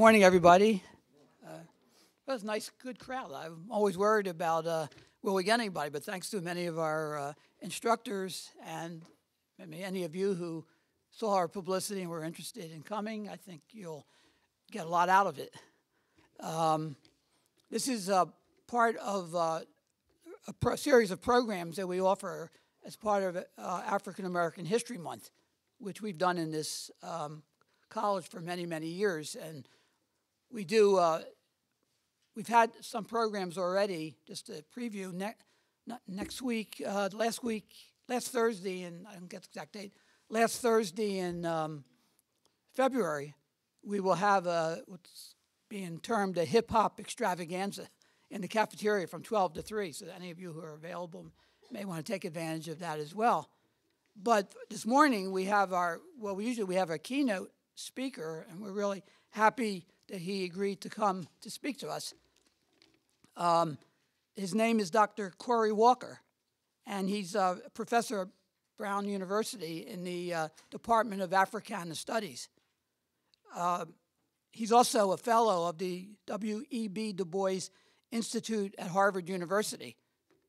Morning, everybody. Uh, was a nice, good crowd. I'm always worried about uh, will we get anybody, but thanks to many of our uh, instructors and any of you who saw our publicity and were interested in coming, I think you'll get a lot out of it. Um, this is a part of uh, a series of programs that we offer as part of uh, African American History Month, which we've done in this um, college for many, many years. And we do, uh, we've had some programs already, just a preview, ne- next week, uh, last week, last Thursday, and I don't get the exact date, last Thursday in um, February, we will have a, what's being termed a hip hop extravaganza in the cafeteria from 12 to 3. So, any of you who are available may want to take advantage of that as well. But this morning we have our, well, we usually we have a keynote speaker, and we're really happy that he agreed to come to speak to us. Um, his name is Dr. Corey Walker, and he's a professor at Brown University in the uh, Department of Africana Studies. Uh, he's also a fellow of the W.E.B. Du Bois Institute at Harvard University.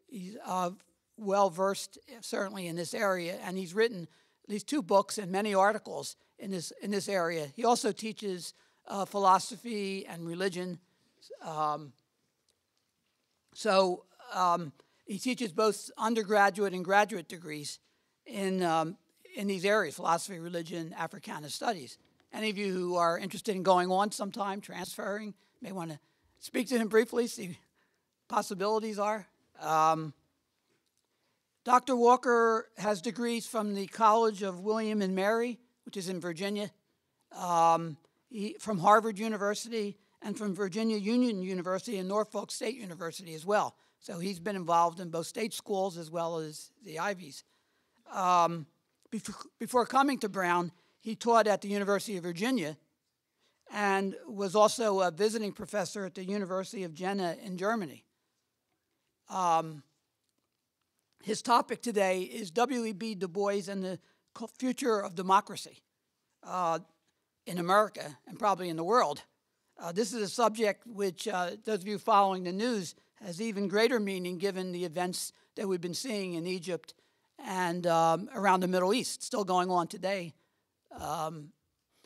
He's uh, well versed, certainly, in this area, and he's written least two books and many articles in this, in this area. He also teaches uh, philosophy and religion. Um, so um, he teaches both undergraduate and graduate degrees in, um, in these areas philosophy, religion, Africana studies. Any of you who are interested in going on sometime, transferring, may want to speak to him briefly, see possibilities are. Um, Dr. Walker has degrees from the College of William and Mary, which is in Virginia. Um, he, from Harvard University and from Virginia Union University and Norfolk State University as well. So he's been involved in both state schools as well as the Ivies. Um, before, before coming to Brown, he taught at the University of Virginia and was also a visiting professor at the University of Jena in Germany. Um, his topic today is W.E.B. Du Bois and the future of democracy. Uh, in America and probably in the world. Uh, this is a subject which, uh, those of you following the news, has even greater meaning given the events that we've been seeing in Egypt and um, around the Middle East, still going on today. Um,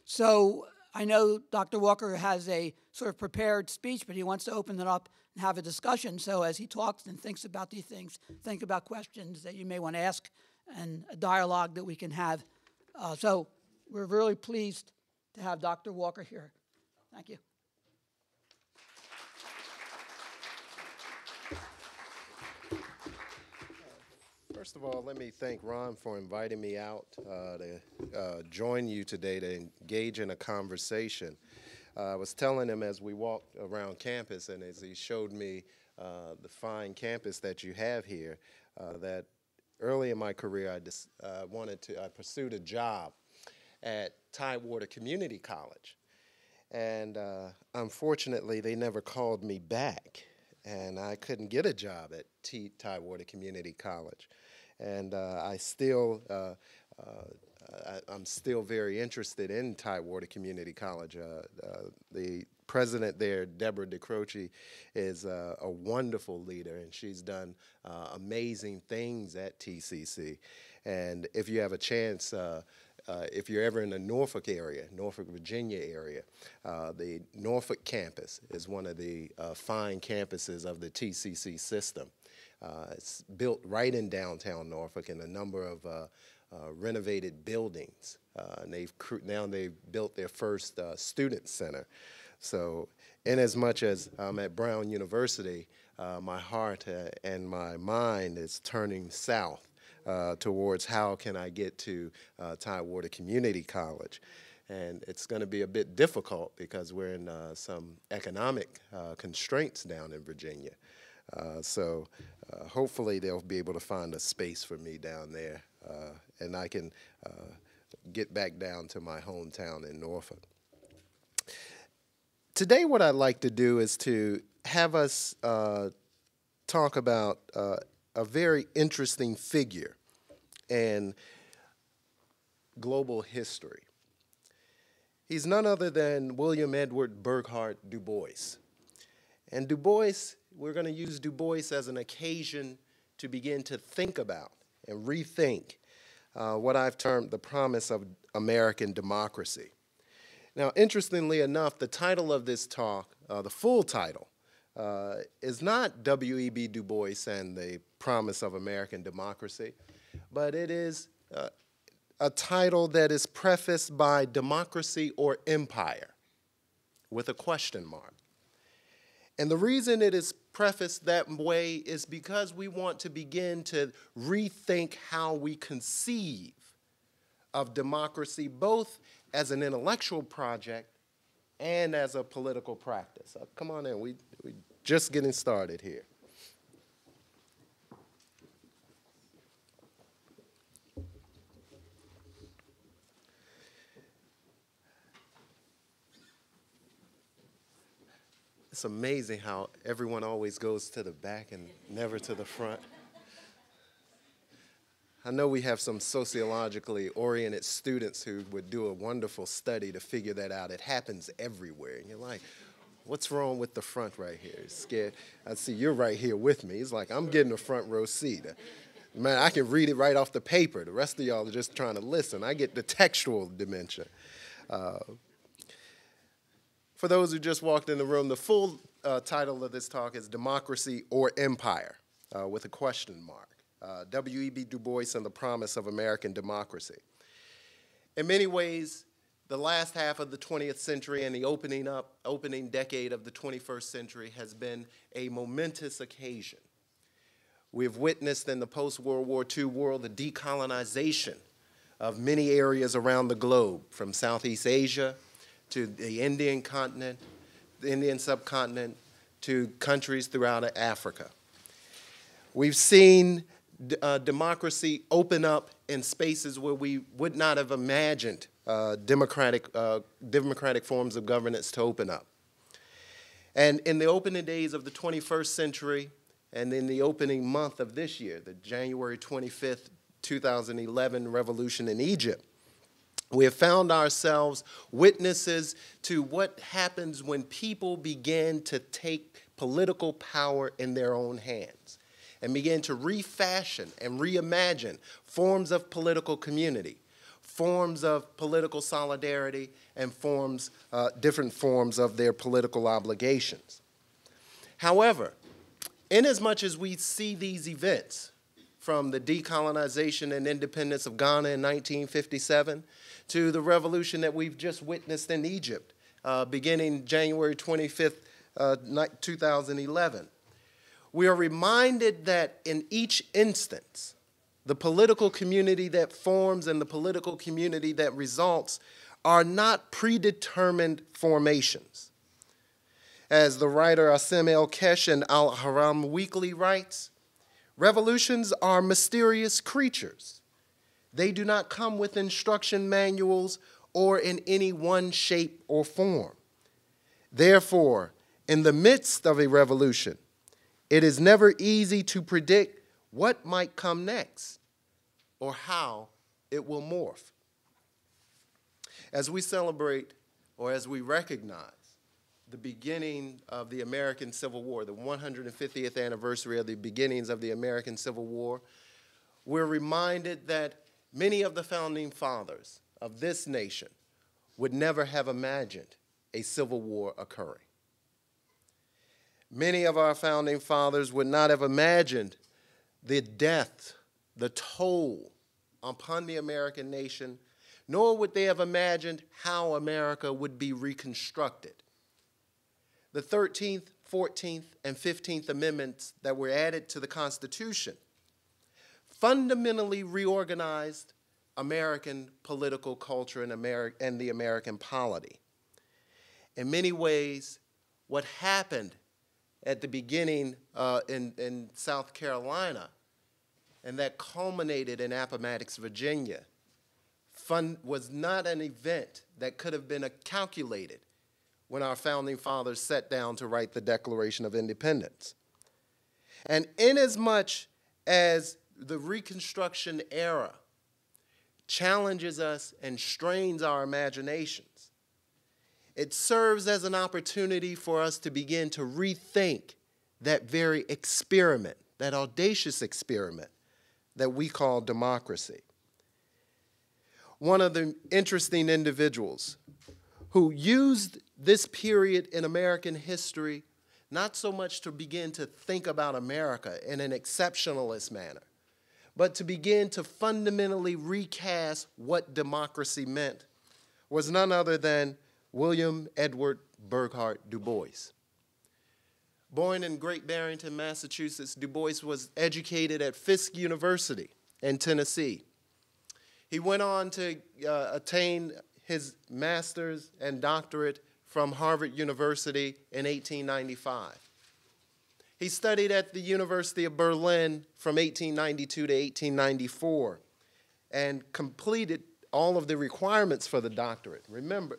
so I know Dr. Walker has a sort of prepared speech, but he wants to open it up and have a discussion. So as he talks and thinks about these things, think about questions that you may want to ask and a dialogue that we can have. Uh, so we're really pleased to have Dr. Walker here. Thank you. First of all, let me thank Ron for inviting me out uh, to uh, join you today to engage in a conversation. Uh, I was telling him as we walked around campus and as he showed me uh, the fine campus that you have here, uh, that early in my career I uh, wanted to, I pursued a job at Tidewater Community College. And uh, unfortunately, they never called me back, and I couldn't get a job at T- Tidewater Community College. And uh, I still, uh, uh I, am still very interested in Tidewater Community College. Uh, uh, the president there, Deborah DiCroce, is a wonderful leader, and she's done amazing things at TCC. And if you have a chance, uh, if you're ever in the Norfolk area, Norfolk, Virginia area, uh, the Norfolk campus is one of the uh, fine campuses of the TCC system. Uh, it's built right in downtown Norfolk in a number of uh, renovated buildings. and they've now they've built their first student center. So, in as much as I'm at Brown University, my heart and my mind is turning south uh, towards how can I get to uh, Tidewater Community College. And it's going to be a bit difficult because we're in uh, some economic uh, constraints down in Virginia. Uh, so uh, hopefully they'll be able to find a space for me down there and I can get back down to my hometown in Norfolk. Today, what I'd like to do is to have us talk about a very interesting figure in global history. He's none other than William Edward Burghardt Du Bois. And Du Bois, we're going to use Du Bois as an occasion to begin to think about and rethink uh, what I've termed the promise of American democracy. Now, interestingly enough, the title of this talk, uh, the full title, uh, is not W.E.B. Du Bois and the promise of American democracy, but it is uh, a title that is prefaced by democracy or empire with a question mark. And the reason it is prefaced that way is because we want to begin to rethink how we conceive of democracy, both as an intellectual project and as a political practice. Uh, come on in, we, just getting started here. It's amazing how everyone always goes to the back and never to the front. I know we have some sociologically oriented students who would do a wonderful study to figure that out. It happens everywhere. And you're like, what's wrong with the front right here? He's scared. I see you're right here with me. He's like, I'm getting a front row seat. Man, I can read it right off the paper. The rest of y'all are just trying to listen. I get the textual dimension. Uh, for those who just walked in the room, the full uh, title of this talk is Democracy or Empire, uh, with a question mark. Uh, W.E.B. Du Bois and the Promise of American Democracy. In many ways, the last half of the 20th century and the opening up, opening decade of the 21st century has been a momentous occasion. We have witnessed in the post-World War II world the decolonization of many areas around the globe, from Southeast Asia to the Indian continent, the Indian subcontinent, to countries throughout Africa. We've seen uh, democracy open up in spaces where we would not have imagined uh, democratic, uh, democratic forms of governance to open up. And in the opening days of the 21st century, and in the opening month of this year, the January 25th, 2011 revolution in Egypt, we have found ourselves witnesses to what happens when people begin to take political power in their own hands and begin to refashion and reimagine forms of political community, forms of political solidarity, and forms, uh, different forms of their political obligations. However, inasmuch as much as we see these events, from the decolonization and independence of Ghana in 1957 to the revolution that we've just witnessed in Egypt, uh, beginning January 25th, uh, 2011. We are reminded that in each instance, the political community that forms and the political community that results are not predetermined formations. As the writer Asim El-Kersh in Al-Ahram Weekly writes, revolutions are mysterious creatures they do not come with instruction manuals or in any one shape or form. Therefore, in the midst of a revolution, it is never easy to predict what might come next or how it will morph. As we celebrate or as we recognize the beginning of the American Civil War, the 150th anniversary of the beginnings of the American Civil War, we're reminded that Many of the founding fathers of this nation would never have imagined a civil war occurring. Many of our founding fathers would not have imagined the death, the toll upon the American nation, nor would they have imagined how America would be reconstructed. The 13th, 14th, and 15th Amendments that were added to the Constitution fundamentally reorganized American political culture and, Ameri and the American polity. In many ways, what happened at the beginning uh, in, in South Carolina and that culminated in Appomattox, Virginia, fun, was not an event that could have been calculated when our founding fathers sat down to write the Declaration of Independence. And inasmuch as the Reconstruction era challenges us and strains our imaginations, it serves as an opportunity for us to begin to rethink that very experiment, that audacious experiment that we call democracy. One of the interesting individuals who used this period in American history not so much to begin to think about America in an exceptionalist manner, but to begin to fundamentally recast what democracy meant, was none other than William Edward Burghardt Du Bois. Born in Great Barrington, Massachusetts, Du Bois was educated at Fisk University in Tennessee. He went on to uh, attain his master's and doctorate from Harvard University in 1895. He studied at the University of Berlin from 1892 to 1894 and completed all of the requirements for the doctorate. Remember,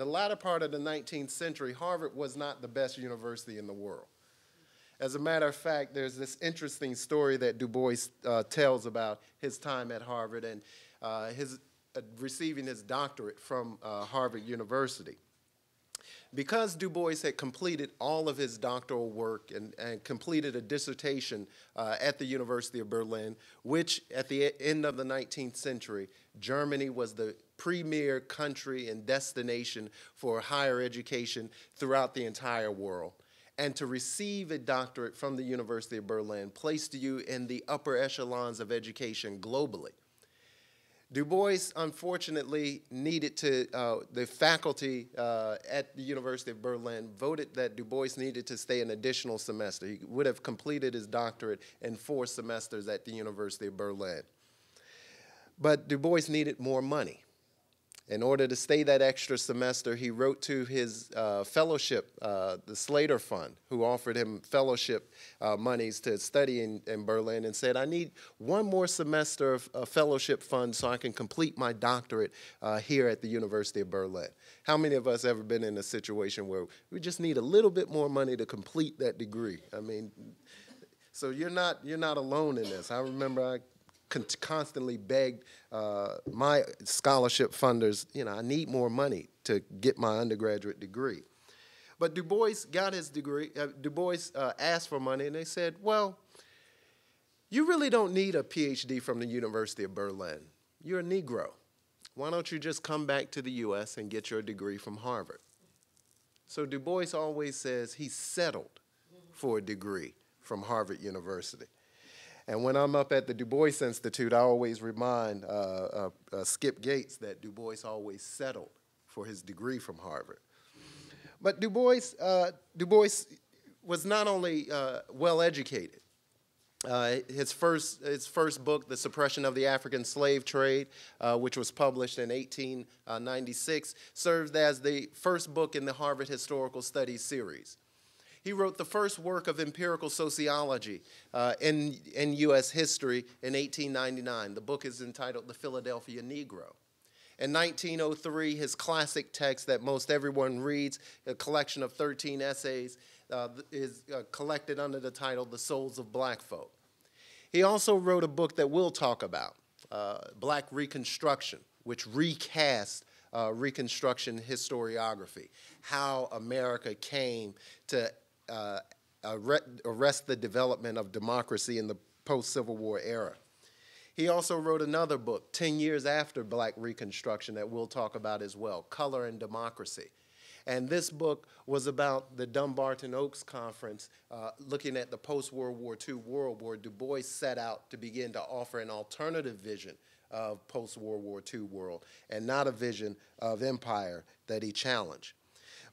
the latter part of the 19th century, Harvard was not the best university in the world. As a matter of fact, there's this interesting story that Du Bois uh, tells about his time at Harvard and uh, his uh, receiving his doctorate from uh, Harvard University. Because Du Bois had completed all of his doctoral work and, and completed a dissertation uh, at the University of Berlin, which at the end of the 19th century, Germany was the premier country and destination for higher education throughout the entire world. And to receive a doctorate from the University of Berlin placed you in the upper echelons of education globally. Du Bois, unfortunately, needed to, uh, the faculty uh, at the University of Berlin voted that Du Bois needed to stay an additional semester. He would have completed his doctorate in four semesters at the University of Berlin. But Du Bois needed more money. In order to stay that extra semester, he wrote to his uh, fellowship, uh, the Slater Fund, who offered him fellowship uh, monies to study in, in, Berlin, and said, I need one more semester of fellowship fund so I can complete my doctorate uh, here at the University of Berlin. How many of us ever been in a situation where we just need a little bit more money to complete that degree? I mean, so you're not, you're not alone in this. I remember I con- constantly begged uh, my scholarship funders, you know, I need more money to get my undergraduate degree. But Du Bois got his degree. Uh, du Bois uh, asked for money, and they said, well, you really don't need a PhD from the University of Berlin. You're a Negro. Why don't you just come back to the U.S. and get your degree from Harvard? So Du Bois always says he settled for a degree from Harvard University. And when I'm up at the Du Bois Institute, I always remind uh, uh, uh, Skip Gates that Du Bois always settled for his degree from Harvard. But Du Bois, uh, du Bois was not only uh, well educated. Uh, his first his first book, The Suppression of the African Slave Trade, which was published in 1896, served as the first book in the Harvard Historical Studies series. He wrote the first work of empirical sociology uh, in, in U.S. history in 1899. The book is entitled The Philadelphia Negro. In 1903, his classic text that most everyone reads, a collection of 13 essays, uh, is uh, collected under the title The Souls of Black Folk. He also wrote a book that we'll talk about, uh, Black Reconstruction, which recast uh, Reconstruction historiography, how America came to uh, arrest the development of democracy in the post Civil War era. He also wrote another book 10 years after Black Reconstruction that we'll talk about as well Color and Democracy. And this book was about the Dumbarton Oaks Conference, uh, looking at the post World War II world where Du Bois set out to begin to offer an alternative vision of post World War II world and not a vision of empire that he challenged.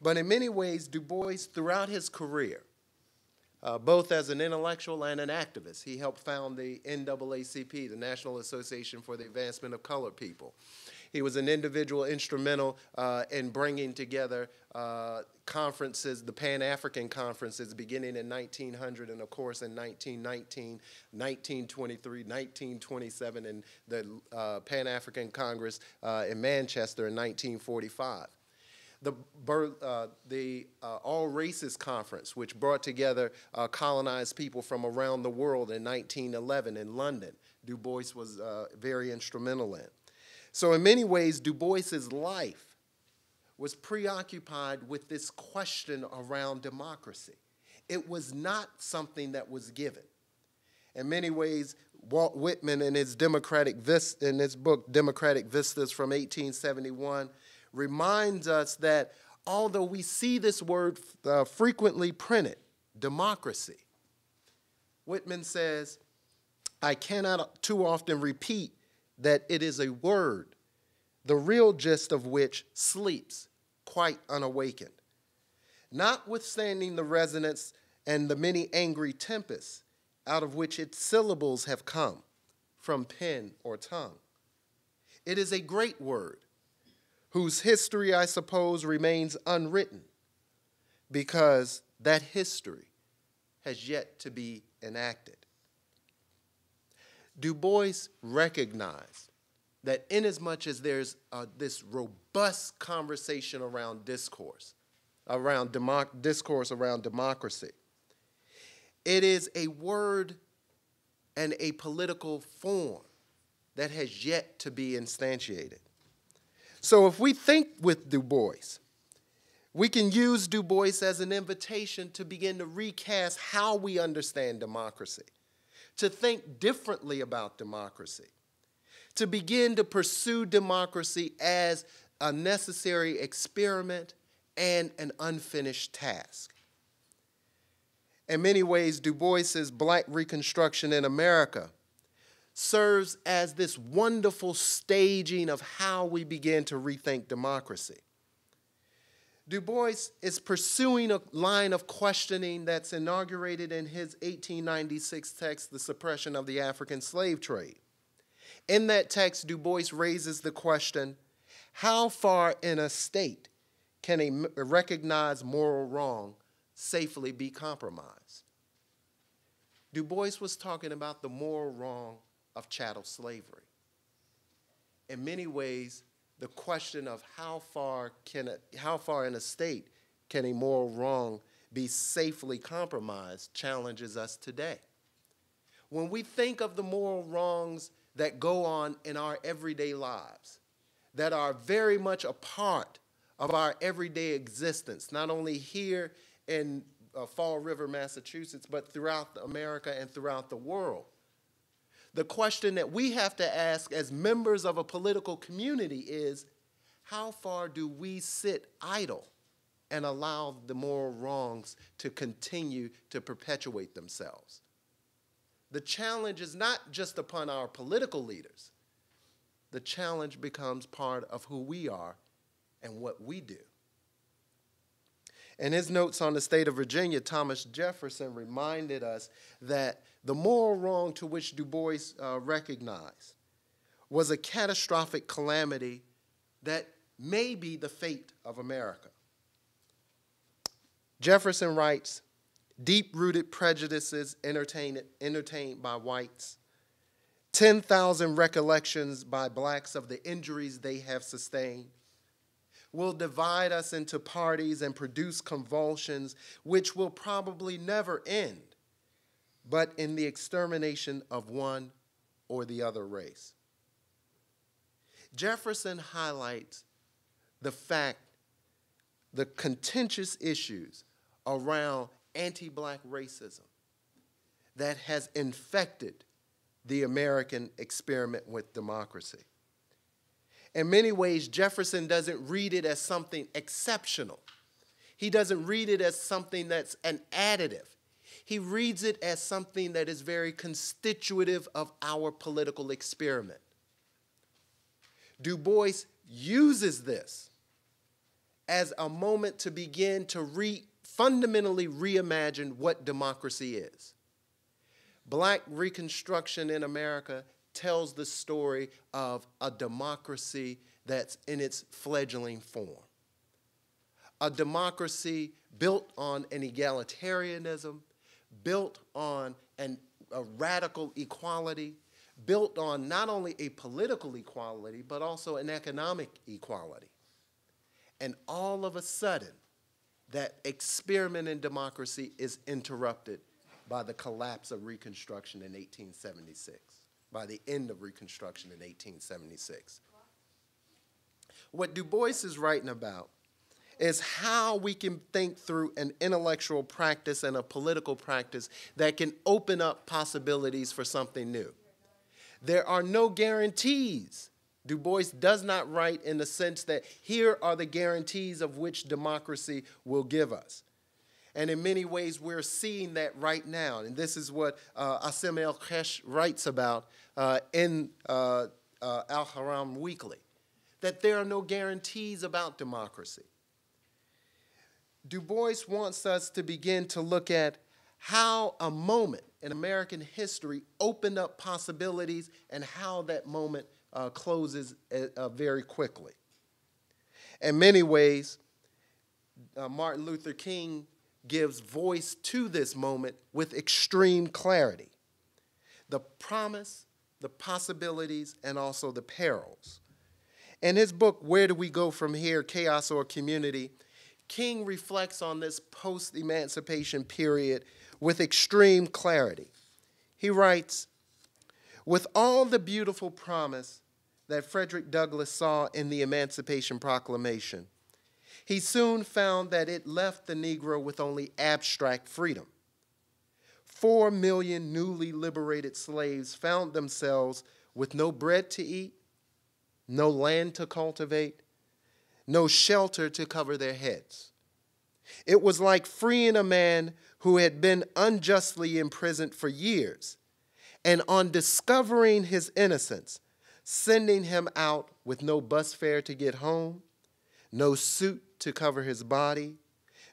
But in many ways, Du Bois, throughout his career, uh, both as an intellectual and an activist, he helped found the NAACP, the National Association for the Advancement of Colored People. He was an individual instrumental uh, in bringing together uh, conferences, the Pan African conferences, beginning in 1900 and, of course, in 1919, 1923, 1927, and the uh, Pan African Congress uh, in Manchester in 1945 the, uh, the uh, All Races Conference, which brought together uh, colonized people from around the world in 1911 in London. Du Bois was uh, very instrumental in. So, in many ways, Du Bois's life was preoccupied with this question around democracy. It was not something that was given. In many ways, Walt Whitman in his Democratic Vis- in his book Democratic Vistas from 1871 reminds us that although we see this word uh, frequently printed, democracy, Whitman says, I cannot too often repeat that it is a word, the real gist of which sleeps quite unawakened. Notwithstanding the resonance and the many angry tempests out of which its syllables have come from pen or tongue. It is a great word whose history, I suppose, remains unwritten because that history has yet to be enacted. Du Bois recognized that inasmuch as there's uh, this robust conversation around discourse, around discourse around democracy, it is a word and a political form that has yet to be instantiated. So if we think with Du Bois, we can use Du Bois as an invitation to begin to recast how we understand democracy, to think differently about democracy, to begin to pursue democracy as a necessary experiment and an unfinished task. In many ways, Du Bois's Black Reconstruction in America serves as this wonderful staging of how we begin to rethink democracy. Du Bois is pursuing a line of questioning that's inaugurated in his 1896 text, The Suppression of the African Slave Trade. In that text, Du Bois raises the question how far in a state can a recognized moral wrong safely be compromised. Du Bois was talking about the moral wrong of chattel slavery. In many ways, the question of how far can a, how far in a state can a moral wrong be safely compromised challenges us today. When we think of the moral wrongs that go on in our everyday lives, that are very much a part of our everyday existence, not only here in uh, Fall River, Massachusetts, but throughout America and throughout the world. The question that we have to ask as members of a political community is how far do we sit idle and allow the moral wrongs to continue to perpetuate themselves? The challenge is not just upon our political leaders, the challenge becomes part of who we are and what we do. In his notes on the state of Virginia, Thomas Jefferson reminded us that the moral wrong to which Du Bois uh, recognized was a catastrophic calamity that may be the fate of America. Jefferson writes deep rooted prejudices entertained, entertained by whites, 10,000 recollections by blacks of the injuries they have sustained, will divide us into parties and produce convulsions which will probably never end, but in the extermination of one or the other race. Jefferson highlights the fact, the contentious issues around anti black racism that has infected the American experiment with democracy. In many ways, Jefferson doesn't read it as something exceptional. He doesn't read it as something that's an additive. He reads it as something that is very constitutive of our political experiment. Du Bois uses this as a moment to begin to re, fundamentally reimagine what democracy is. Black Reconstruction in America tells the story of a democracy that's in its fledgling form. A democracy built on an egalitarianism, built on an, a radical equality, built on not only a political equality, but also an economic equality. And all of a sudden, that experiment in democracy is interrupted by the collapse of Reconstruction in 1876 by the end of Reconstruction in 1876. What Du Bois is writing about is how we can think through an intellectual practice and a political practice that can open up possibilities for something new. There are no guarantees. Du Bois does not write in the sense that here are the guarantees of which democracy will give us. And in many ways, we're seeing that right now. And this is what uh, Asim El Kersh writes about uh, in uh, uh, Al-Ahram Weekly that there are no guarantees about democracy. Du Bois wants us to begin to look at how a moment in American history opened up possibilities and how that moment uh, closes uh, uh very quickly. In many ways, uh, Martin Luther King gives voice to this moment with extreme clarity. The promise, the possibilities, and also the perils. In his book, Where Do We Go From Here Chaos or Community? King reflects on this post emancipation period with extreme clarity. He writes With all the beautiful promise that Frederick Douglass saw in the Emancipation Proclamation, he soon found that it left the Negro with only abstract freedom. Four million newly liberated slaves found themselves with no bread to eat, no land to cultivate, no shelter to cover their heads. It was like freeing a man who had been unjustly imprisoned for years, and on discovering his innocence, sending him out with no bus fare to get home, no suit to cover his body,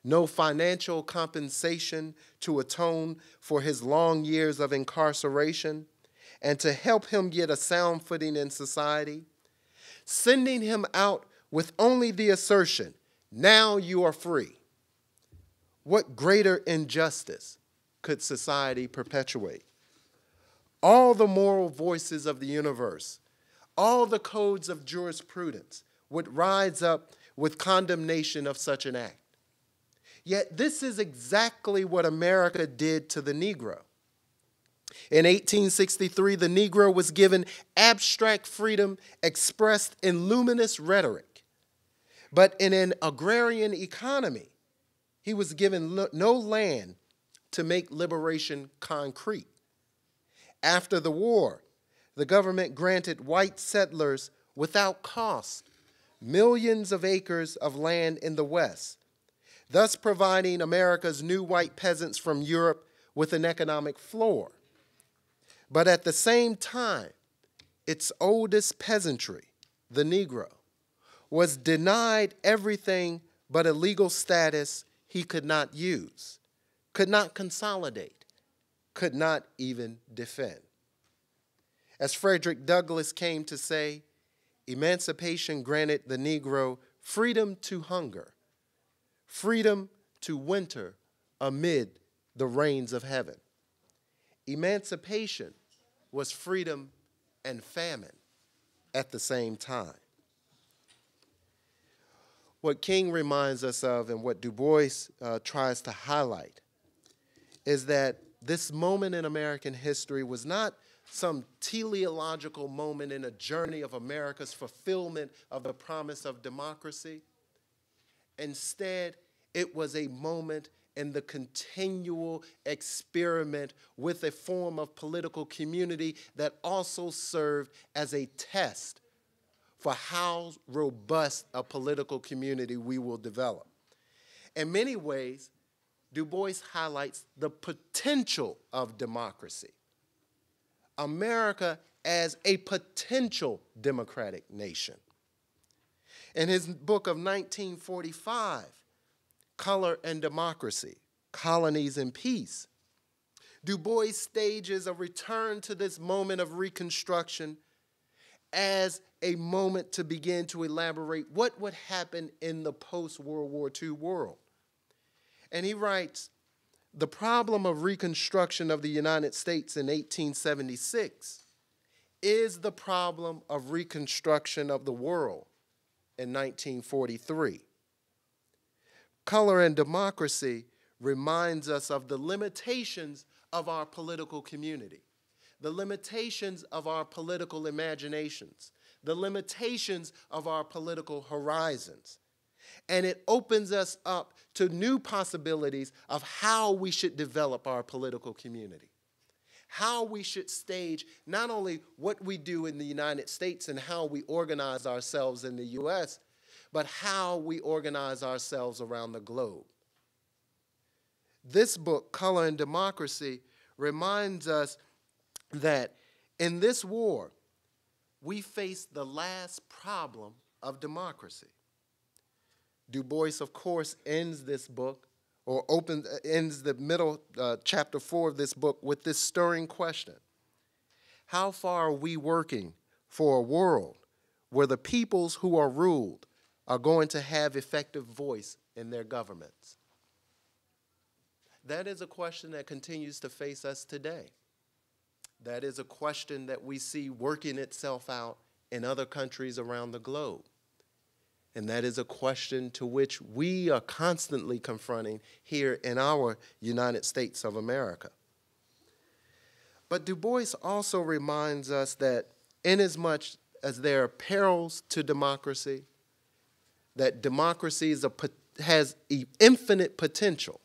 no financial compensation to atone for his long years of incarceration, and to help him get a sound footing in society, sending him out with only the assertion, now you are free. What greater injustice could society perpetuate? All the moral voices of the universe, all the codes of jurisprudence would rise up with condemnation of such an act. Yet, this is exactly what America did to the Negro. In 1863, the Negro was given abstract freedom expressed in luminous rhetoric. But in an agrarian economy, he was given no land to make liberation concrete. After the war, the government granted white settlers without cost millions of acres of land in the West, thus providing America's new white peasants from Europe with an economic floor. But at the same time, its oldest peasantry, the Negro, was denied everything but a legal status he could not use, could not consolidate, could not even defend. As Frederick Douglass came to say, emancipation granted the Negro freedom to hunger, freedom to winter amid the rains of heaven. Emancipation was freedom and famine at the same time. What King reminds us of and what Du Bois uh, tries to highlight is that this moment in American history was not some teleological moment in a journey of America's fulfillment of the promise of democracy. Instead, it was a moment in the continual experiment with a form of political community that also served as a test for how robust a political community we will develop. In many ways, Du Bois highlights the potential of democracy. America as a potential democratic nation. In his book of 1945, Color and Democracy, Colonies and Peace, Du Bois stages a return to this moment of Reconstruction as a moment to begin to elaborate what would happen in the post World War II world. And he writes The problem of Reconstruction of the United States in 1876 is the problem of Reconstruction of the world in 1943. Color and Democracy reminds us of the limitations of our political community the limitations of our political imaginations, the limitations of our political horizons. And it opens us up to new possibilities of how we should develop our political community. How we should stage not only what we do in the United States and how we organize ourselves in the US, but how we organize ourselves around the globe. This book, Color and Democracy, reminds us that in this war, we face the last problem of democracy. Du Bois, of course, ends this book or opens ends the middle uh, chapter four of this book with this stirring question: How far are we working for a world where the peoples who are ruled are going to have effective voice in their governments? That is a question that continues to face us today. That is a question that we see working itself out in other countries around the globe. And that is a question to which we are constantly confronting here in our United States of America. But Du Bois also reminds us that, inasmuch as there are perils to democracy, that democracy a, has infinite potential,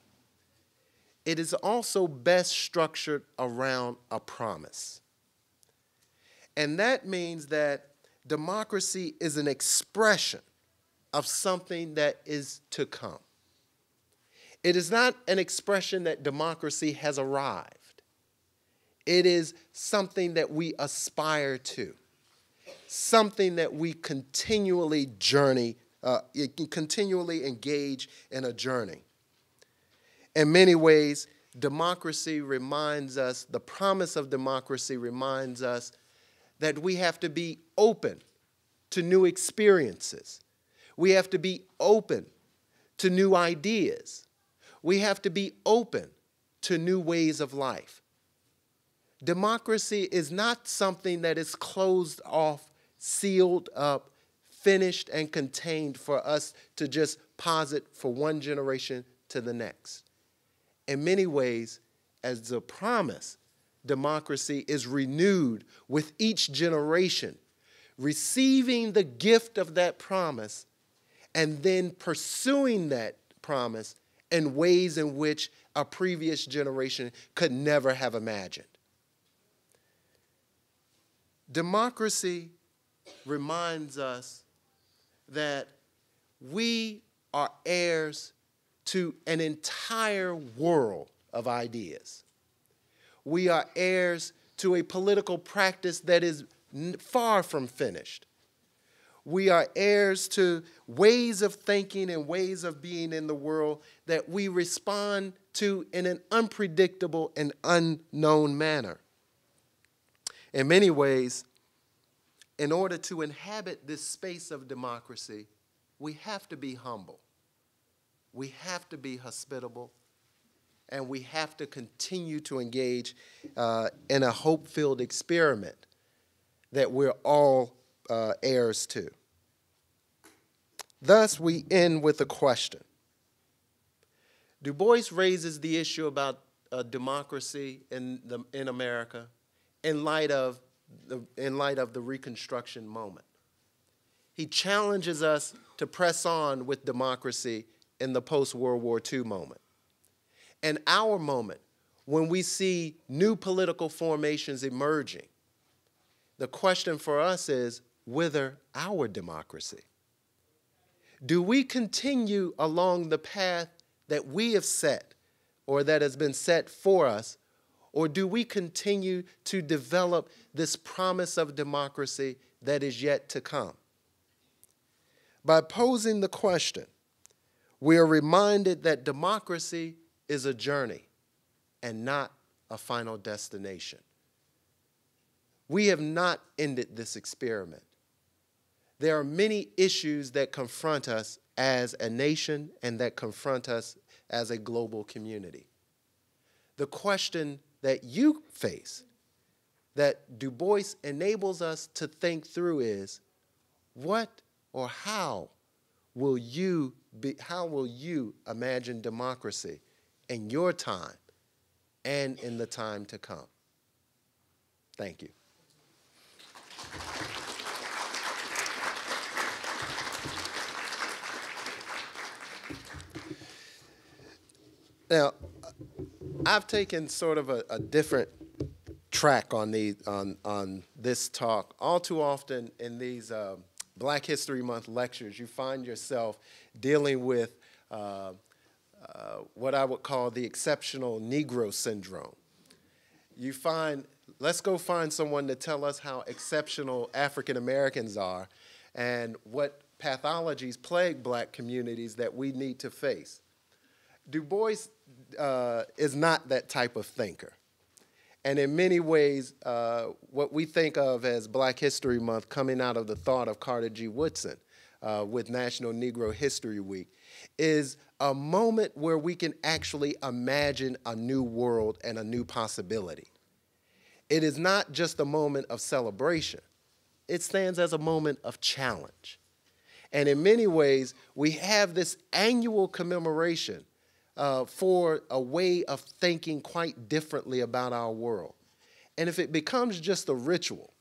it is also best structured around a promise. And that means that democracy is an expression of something that is to come. It is not an expression that democracy has arrived. It is something that we aspire to, something that we continually journey, uh, continually engage in a journey. In many ways, democracy reminds us, the promise of democracy reminds us that we have to be open to new experiences. We have to be open to new ideas. We have to be open to new ways of life. Democracy is not something that is closed off, sealed up, finished, and contained for us to just posit for one generation to the next in many ways, as a promise, democracy is renewed with each generation, receiving the gift of that promise and then pursuing that promise in ways in which a previous generation could never have imagined. Democracy reminds us that we are heirs to an entire world of ideas. We are heirs to a political practice that is far from finished. We are heirs to ways of thinking and ways of being in the world that we respond to in an unpredictable and unknown manner. In many ways, in order to inhabit this space of democracy, we have to be humble we have to be hospitable and we have to continue to engage uh, in a hope filled experiment that we're all uh, heirs to. Thus, we end with a question. Du Bois raises the issue about uh, democracy in, the, in America in light, of the, in light of the Reconstruction moment. He challenges us to press on with democracy in the post World War II moment. And our moment, when we see new political formations emerging, the question for us is whether our democracy? Do we continue along the path that we have set or that has been set for us, or do we continue to develop this promise of democracy that is yet to come? By posing the question, we are reminded that democracy is a journey and not a final destination. We have not ended this experiment. There are many issues that confront us as a nation and that confront us as a global community. The question that you face, that Du Bois enables us to think through is what or how will you be, how will you imagine democracy in your time and in the time to come? Thank you. Now, I've taken sort of a, a, different track on the on on this talk. All too often in these um, Black History Month lectures, you find yourself dealing with uh, uh, what I would call the exceptional Negro syndrome. You find, let's go find someone to tell us how exceptional African Americans are and what pathologies plague black communities that we need to face. Du Bois uh, is not that type of thinker. And in many ways, uh, what we think of as Black History Month coming out of the thought of Carter G. Woodson uh, with National Negro History Week is a moment where we can actually imagine a new world and a new possibility. It is not just a moment of celebration, it stands as a moment of challenge. And in many ways, we have this annual commemoration uh, for a way of thinking quite differently about our world. And if it becomes just a ritual,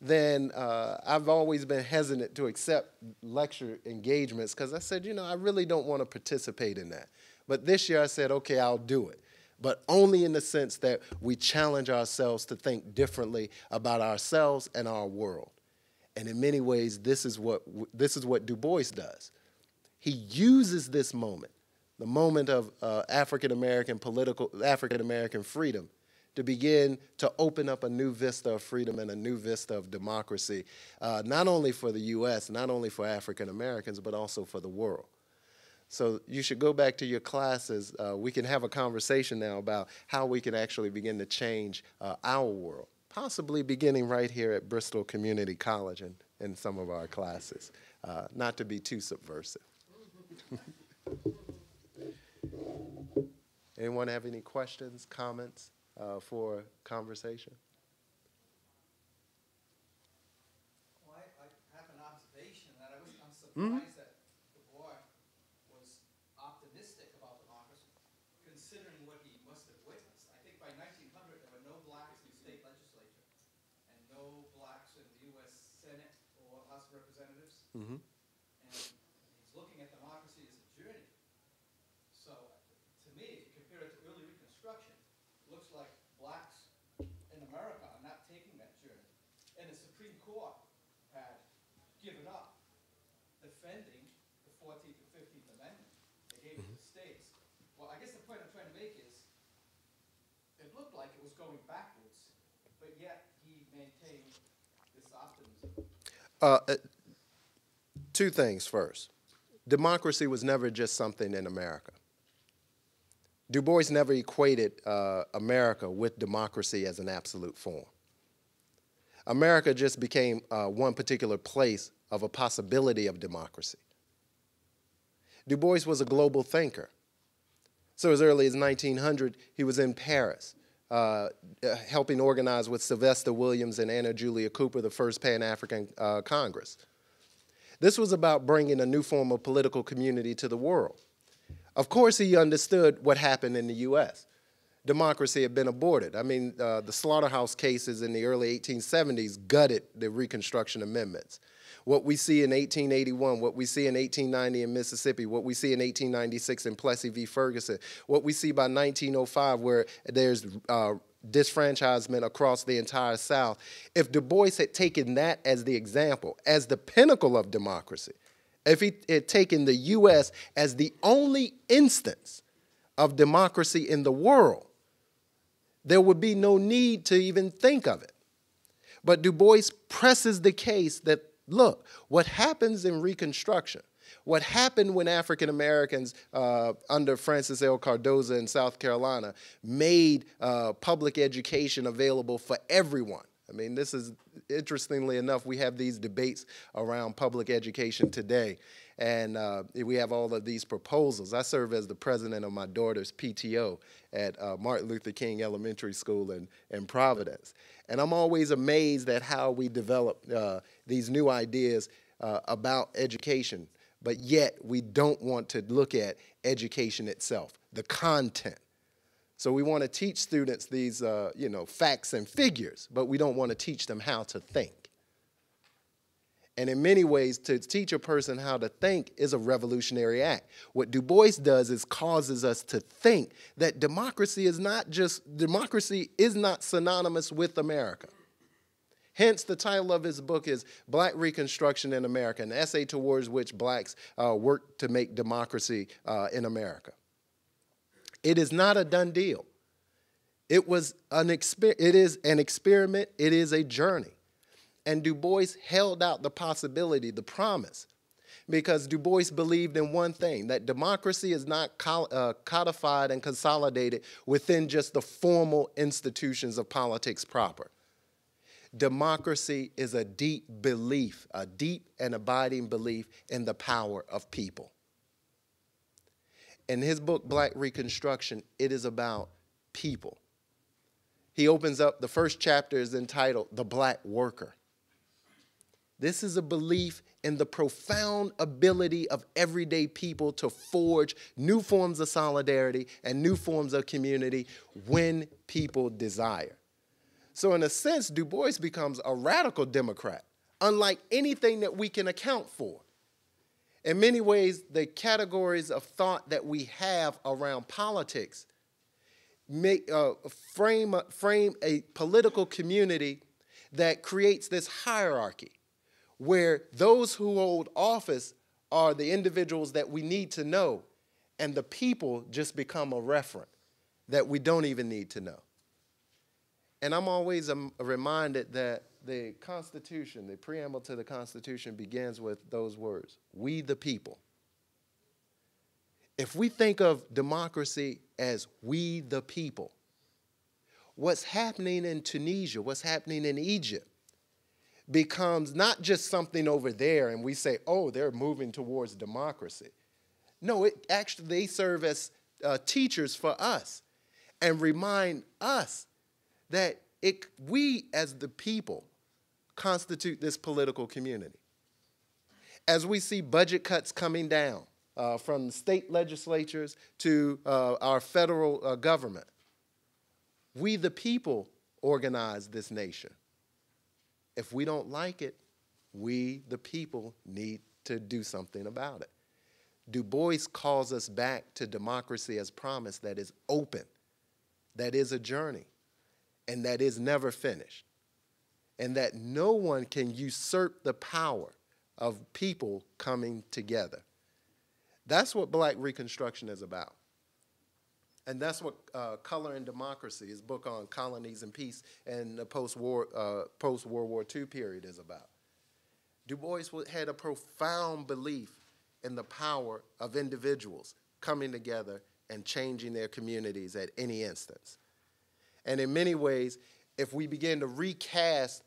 then uh, I've always been hesitant to accept lecture engagements because I said, you know, I really don't want to participate in that. But this year I said, okay, I'll do it. But only in the sense that we challenge ourselves to think differently about ourselves and our world. And in many ways, this is what, this is what Du Bois does. He uses this moment the moment of uh, African American political, African American freedom, to begin to open up a new vista of freedom and a new vista of democracy, uh, not only for the US, not only for African Americans, but also for the world. So you should go back to your classes. Uh, we can have a conversation now about how we can actually begin to change uh, our world, possibly beginning right here at Bristol Community College and in some of our classes, uh, not to be too subversive. Anyone have any questions, comments uh, for conversation? Well, I, I have an observation that I was, I'm surprised Mhm. that Du Bois was optimistic about democracy, considering what he must have witnessed. I think by 1900, there were no blacks in the state legislature and no blacks in the U.S. Senate or House of Representatives. Mhm. And he's looking at democracy as a journey. So, to me, if you compare it to early Reconstruction, it looks like blacks in America are not taking that journey. And the Supreme Court had given up defending the Fourteenth and Fifteenth Amendment. They gave it to the states. Well, I guess the point I'm trying to make is, it looked like it was going backwards, but yet he maintained this optimism. Uh, uh, two things first. Democracy was never just something in America. Du Bois never equated uh, America with democracy as an absolute form. America just became uh, one particular place of a possibility of democracy. Du Bois was a global thinker. So as early as 1900, he was in Paris, uh, uh, helping organize with Sylvester Williams and Anna Julia Cooper the first Pan-African uh, Congress. This was about bringing a new form of political community to the world. Of course, he understood what happened in the U.S. Democracy had been aborted. I mean, uh, the slaughterhouse cases in the early 1870s gutted the Reconstruction Amendments. What we see in 1881, what we see in 1890 in Mississippi, what we see in 1896 in Plessy v. Ferguson, what we see by 1905 where there's uh, disfranchisement across the entire South. If Du Bois had taken that as the example, as the pinnacle of democracy, if he had taken the U.S. as the only instance of democracy in the world, there would be no need to even think of it. But Du Bois presses the case that, look, what happens in Reconstruction, what happened when African Americans uh, under Francis L. Cardozo in South Carolina made uh, public education available for everyone. I mean, this is, interestingly enough, we have these debates around public education today. And uh, we have all of these proposals. I serve as the president of my daughter's PTO at uh, Martin Luther King Elementary School in, in Providence. And I'm always amazed at how we develop uh, these new ideas uh, about education, but yet we don't want to look at education itself, the content. So we want to teach students these, uh, you know, facts and figures, but we don't want to teach them how to think. And in many ways, to teach a person how to think is a revolutionary act. What Du Bois does is causes us to think that democracy is not just, democracy is not synonymous with America. Hence, the title of his book is Black Reconstruction in America, an essay towards which blacks uh, work to make democracy uh, in America. It is not a done deal. It was an exper- it is an experiment, it is a journey. And Du Bois held out the possibility, the promise, because Du Bois believed in one thing that democracy is not uh, codified and consolidated within just the formal institutions of politics proper. Democracy is a deep belief, a deep and abiding belief in the power of people. In his book, Black Reconstruction, it is about people. He opens up, the first chapter is entitled The Black Worker. This is a belief in the profound ability of everyday people to forge new forms of solidarity and new forms of community when people desire. So, in a sense, Du Bois becomes a radical Democrat, unlike anything that we can account for. In many ways, the categories of thought that we have around politics make, uh, frame, frame a political community that creates this hierarchy where those who hold office are the individuals that we need to know, and the people just become a referent that we don't even need to know. And I'm always um, reminded that the Constitution, the preamble to the Constitution, begins with those words We the people. If we think of democracy as we the people, what's happening in Tunisia, what's happening in Egypt, becomes not just something over there and we say, oh, they're moving towards democracy. No, it actually they serve as uh, teachers for us and remind us that it, we as the people constitute this political community. As we see budget cuts coming down uh, from state legislatures to uh, our federal uh, government, we the people organize this nation. If we don't like it, we, the people, need to do something about it. Du Bois calls us back to democracy as promise that is open, that is a journey, and that is never finished, and that no one can usurp the power of people coming together. That's what Black Reconstruction is about. And that's what uh, Color and Democracy, his book on colonies and peace and the post-war, uh, post-World War II period is about. Du Bois had a profound belief in the power of individuals coming together and changing their communities at any instance. And in many ways, if we begin to recast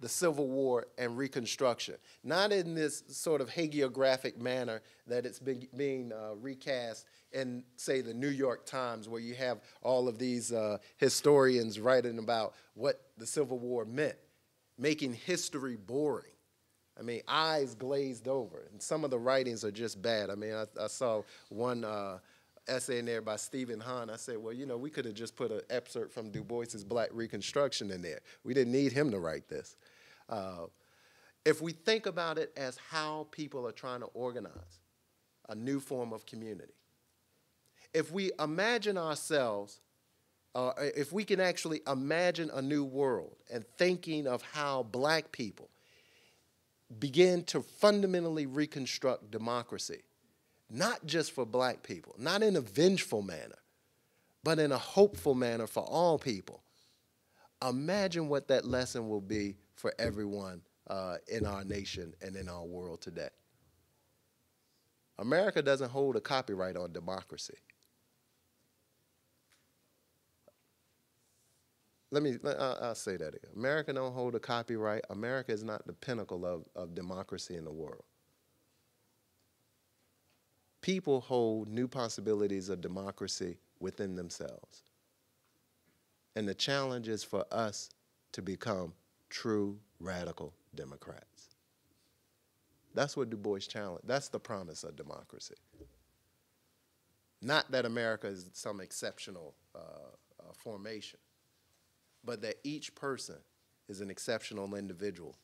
the Civil War and Reconstruction, not in this sort of hagiographic manner that it's been, being uh, recast in, say, the New York Times, where you have all of these uh, historians writing about what the Civil War meant, making history boring. I mean, eyes glazed over. And some of the writings are just bad. I mean, I, I saw one uh, essay in there by Steven Hahn. I said, well, you know, we could have just put an excerpt from Du Bois's Black Reconstruction in there. We didn't need him to write this. Uh, if we think about it as how people are trying to organize a new form of community, if we imagine ourselves, uh, if we can actually imagine a new world and thinking of how black people begin to fundamentally reconstruct democracy, not just for black people, not in a vengeful manner, but in a hopeful manner for all people. Imagine what that lesson will be for everyone uh, in our nation and in our world today. America doesn't hold a copyright on democracy. Let me, I'll, I'll say that again. America don't hold a copyright. America is not the pinnacle of, of democracy in the world. People hold new possibilities of democracy within themselves. And the challenge is for us to become true radical Democrats. That's what Du Bois challenge. That's the promise of democracy. Not that America is some exceptional uh, uh, formation but that each person is an exceptional individual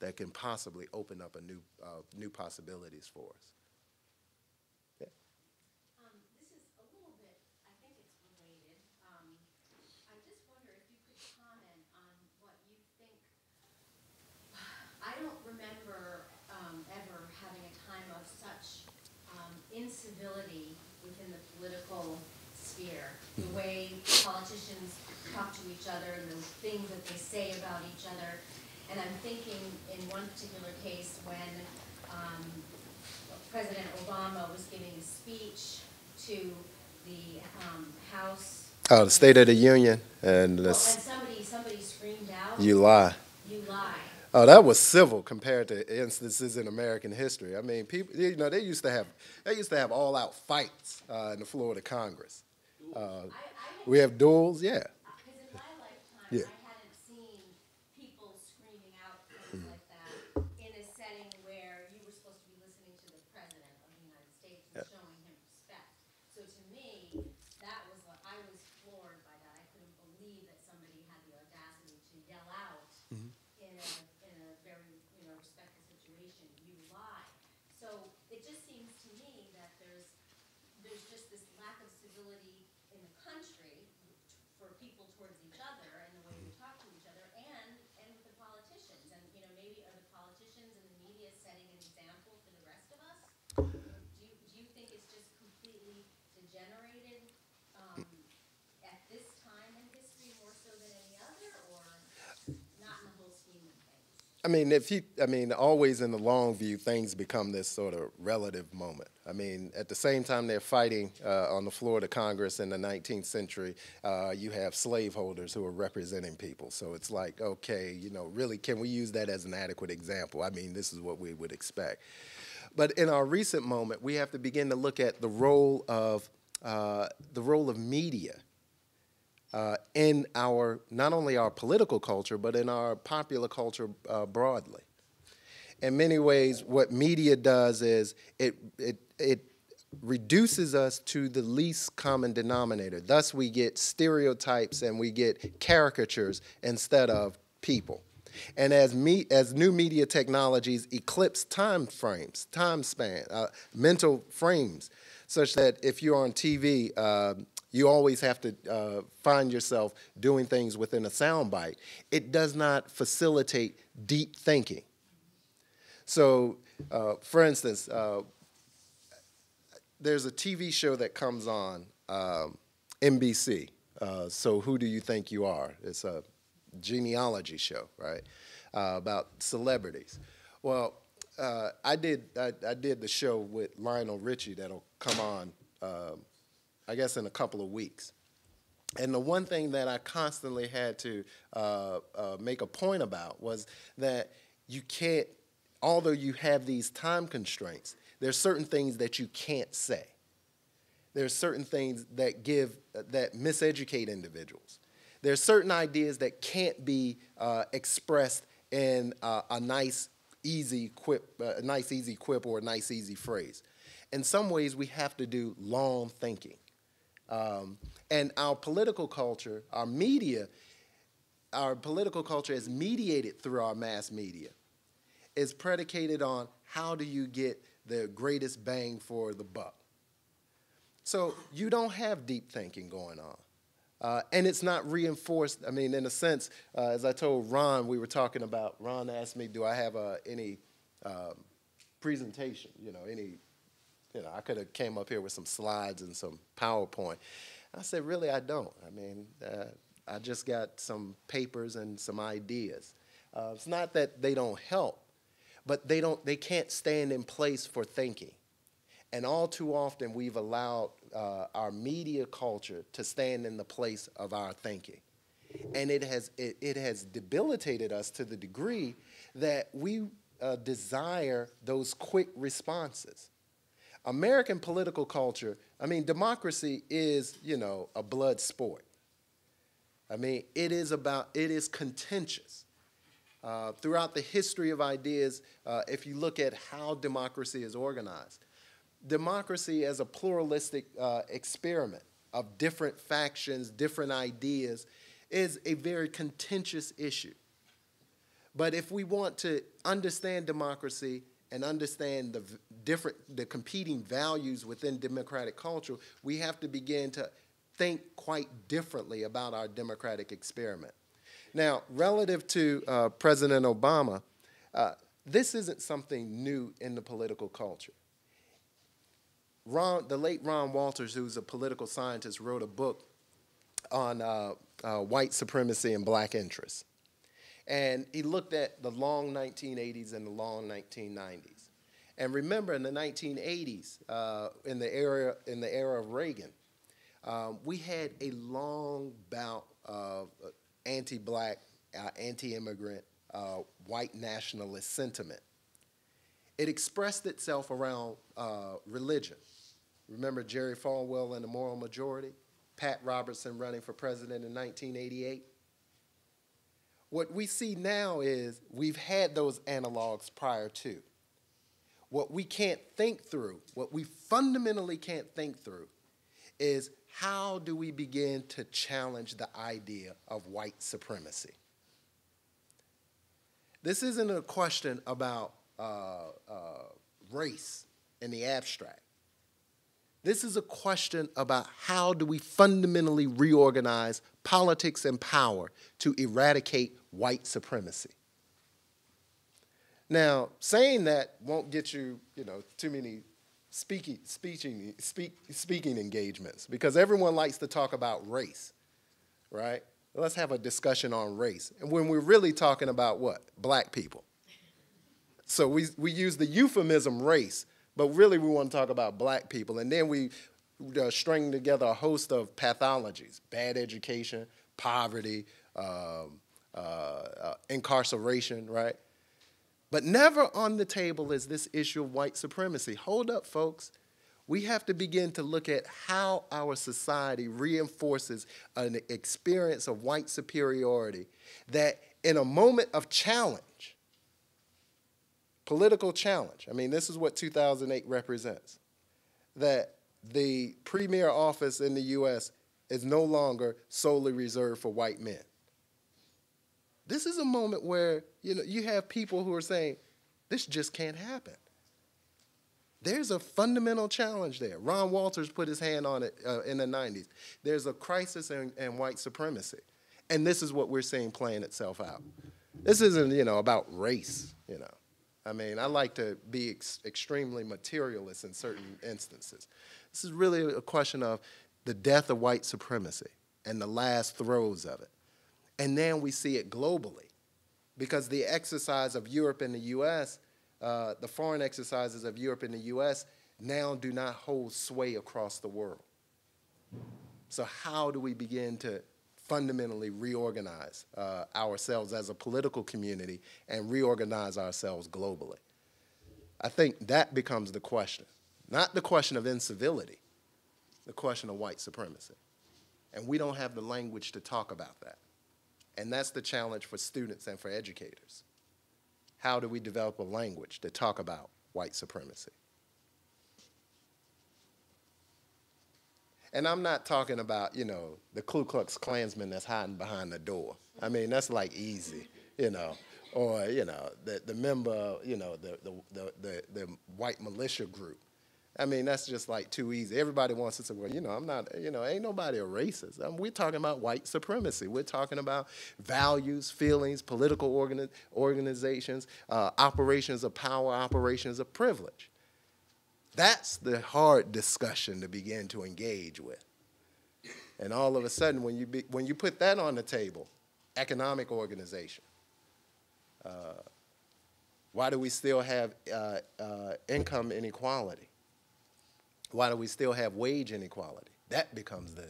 that can possibly open up a new, uh, new possibilities for us. Um, this is a little bit, I think it's related. Um, I just wonder if you could comment on what you think. I don't remember, um, ever having a time of such, incivility within the political sphere. The way politicians talk to each other and the things that they say about each other. And I'm thinking in one particular case when, um, President Obama was giving a speech to the um, House. Oh, the State of the Union, and Well, and somebody, somebody screamed out. you lie. You lie. Oh, that was civil compared to instances in American history. I mean, people, you know, they used to have, they used to have all-out fights uh, in the floor of the Congress. Uh, we have duels, yeah. because in my lifetime, Yeah. I hadn't seen people screaming out Mm-hmm. things like that in a setting where you were supposed to be listening to the President of the United States and showing him respect. So to me, that was, what- I was floored by that. I couldn't believe that somebody had the audacity to yell out Mm-hmm. in a, in a very, you know, respectful situation, you lie. So it just seems to me that there's, there's just this lack of civility in the country for people towards each other and the way we talk to each other and, and with the politicians. And, you know, maybe are the politicians and the media setting an example for the rest of us? Do you, do you think it's just completely degenerated, um, at this time in history more so than any other, or not in the whole scheme of things? I mean, if you, I mean, always in the long view, things become this sort of relative moment. I mean, at the same time they're fighting uh, on the floor of the Congress in the 19th century, uh, you have slaveholders who are representing people. So it's like, okay, you know, really, can we use that as an adequate example? I mean, this is what we would expect. But in our recent moment, we have to begin to look at the role of uh, the role of media uh, in our not only our political culture but in our popular culture uh, broadly. In many ways, what media does is it it it reduces us to the least common denominator. Thus, we get stereotypes and we get caricatures instead of people. And as me, as new media technologies eclipse time frames, time span, uh, mental frames, such that if you're on TV, uh, you always have to uh, find yourself doing things within a soundbite. It does not facilitate deep thinking. So, uh, for instance, uh, there's a TV show that comes on um, NBC. Uh, so, who do you think you are? It's a genealogy show, right? Uh, about celebrities. Well, uh, I did I, I did the show with Lionel Richie that'll come on, um I guess, in a couple of weeks. And the one thing that I constantly had to uh, uh, make a point about was that you can't, although you have these time constraints, there's certain things that you can't say. There's certain things that give, that miseducate individuals. There's certain ideas that can't be uh, expressed in a nice, easy quip, uh, a nice, easy quip or a nice, easy phrase. In some ways, we have to do long thinking. Um, and our political culture, our media, our political culture is mediated through our mass media. Is predicated on how do you get the greatest bang for the buck. So you don't have deep thinking going on. Uh, and it's not reinforced. I mean, in a sense, uh, as I told Ron, we were talking about, Ron asked me, do I have uh, any um, presentation, you know, any you know, I could have came up here with some slides and some PowerPoint. I said, really, I don't. I mean, uh, I just got some papers and some ideas. Uh, it's not that they don't help, but they don't. They can't stand in place for thinking. And all too often, we've allowed uh, our media culture to stand in the place of our thinking, and it has it, it has debilitated us to the degree that we uh, desire those quick responses. American political culture, I mean, democracy is, you know, a blood sport. I mean, it is about, it is contentious. Uh, throughout the history of ideas, uh, if you look at how democracy is organized, democracy as a pluralistic uh, experiment of different factions, different ideas, is a very contentious issue. But if we want to understand democracy and understand the different, the competing values within democratic culture, we have to begin to think quite differently about our democratic experiment. Now, relative to uh, President Obama, uh, this isn't something new in the political culture. Ron, the late Ron Walters, who's a political scientist, wrote a book on uh, uh, white supremacy and black interests. And he looked at the long 1980s and the long 1990s. And remember, in the 1980s, uh, in the era in the era of Reagan, um, we had a long bout of uh, anti-black, uh, anti-immigrant, uh, white nationalist sentiment. It expressed itself around uh, religion. Remember Jerry Falwell and the Moral Majority? Pat Robertson running for president in 1988? What we see now is we've had those analogs prior to. What we can't think through, what we fundamentally can't think through, is how do we begin to challenge the idea of white supremacy? This isn't a question about uh, uh, race in the abstract. This is a question about how do we fundamentally reorganize politics and power to eradicate white supremacy. Now, saying that won't get you, you know, too many speaking, speaking, speak, speaking engagements because everyone likes to talk about race, right? Let's have a discussion on race. And when we're really talking about what? Black people. So we, we use the euphemism race, but really we want to talk about black people. And then we uh, string together a host of pathologies bad education, poverty, um, uh, uh, incarceration, right? But never on the table is this issue of white supremacy. Hold up, folks. We have to begin to look at how our society reinforces an experience of white superiority that, in a moment of challenge, political challenge, I mean, this is what 2008 represents, that the premier office in the US is no longer solely reserved for white men. This is a moment where you know you have people who are saying this just can't happen. There's a fundamental challenge there. Ron Walters put his hand on it uh, in the 90s. There's a crisis in, in white supremacy. And this is what we're seeing playing itself out. This isn't, you know, about race, you know. I mean, I like to be ex- extremely materialist in certain instances. This is really a question of the death of white supremacy and the last throes of it. And then we see it globally because the exercise of Europe and the US, uh, the foreign exercises of Europe and the US, now do not hold sway across the world. So, how do we begin to fundamentally reorganize uh, ourselves as a political community and reorganize ourselves globally? I think that becomes the question, not the question of incivility, the question of white supremacy. And we don't have the language to talk about that. And that's the challenge for students and for educators. How do we develop a language to talk about white supremacy? And I'm not talking about, you know, the Ku Klux Klansman that's hiding behind the door. I mean, that's like easy, you know, or, you know, the, the member, you know, the, the, the, the, the white militia group. I mean, that's just like too easy. Everybody wants to say, well, you know, I'm not, you know, ain't nobody a racist. I mean, we're talking about white supremacy. We're talking about values, feelings, political organi- organizations, uh, operations of power, operations of privilege. That's the hard discussion to begin to engage with. And all of a sudden, when you, be, when you put that on the table, economic organization, uh, why do we still have uh, uh, income inequality? Why do we still have wage inequality? That becomes the,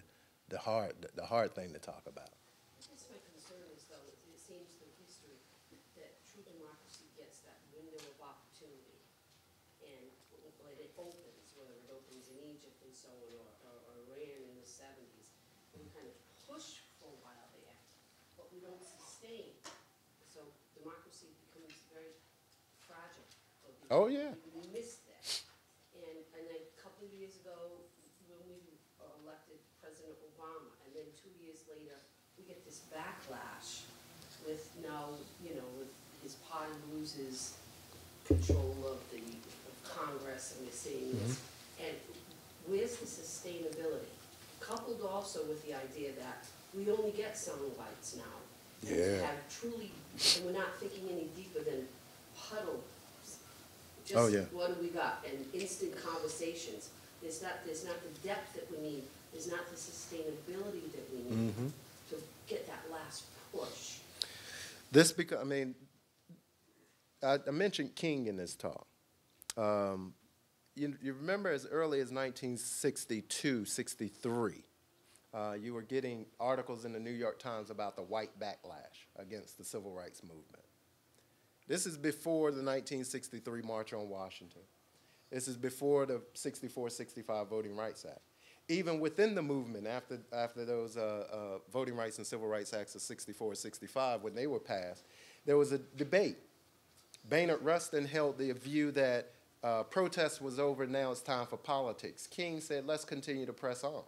the, hard, the, hard thing to talk about. I guess get this backlash with now, you know, with his party loses control of the, of Congress and we're seeing this. And where's the sustainability? Coupled also with the idea that we only get sound bites now. Yeah. Have truly, and we're not thinking any deeper than huddle. Oh, Just yeah. what do we got? And instant conversations. There's not, there's not the depth that we need. There's not the sustainability that we need Mm-hmm. to get that last push. This because I mean, I, I mentioned King in this talk. Um, you, you remember as early as 1962, 63, uh, you were getting articles in the New York Times about the white backlash against the civil rights movement. This is before the 1963 March on Washington. This is before the 64 65 Voting Rights Act. Even within the movement, after, after those uh, uh, Voting Rights and Civil Rights Acts of 64 65, when they were passed, there was a debate. Bayard Rustin held the view that uh, protest was over, now it's time for politics. King said, let's continue to press on.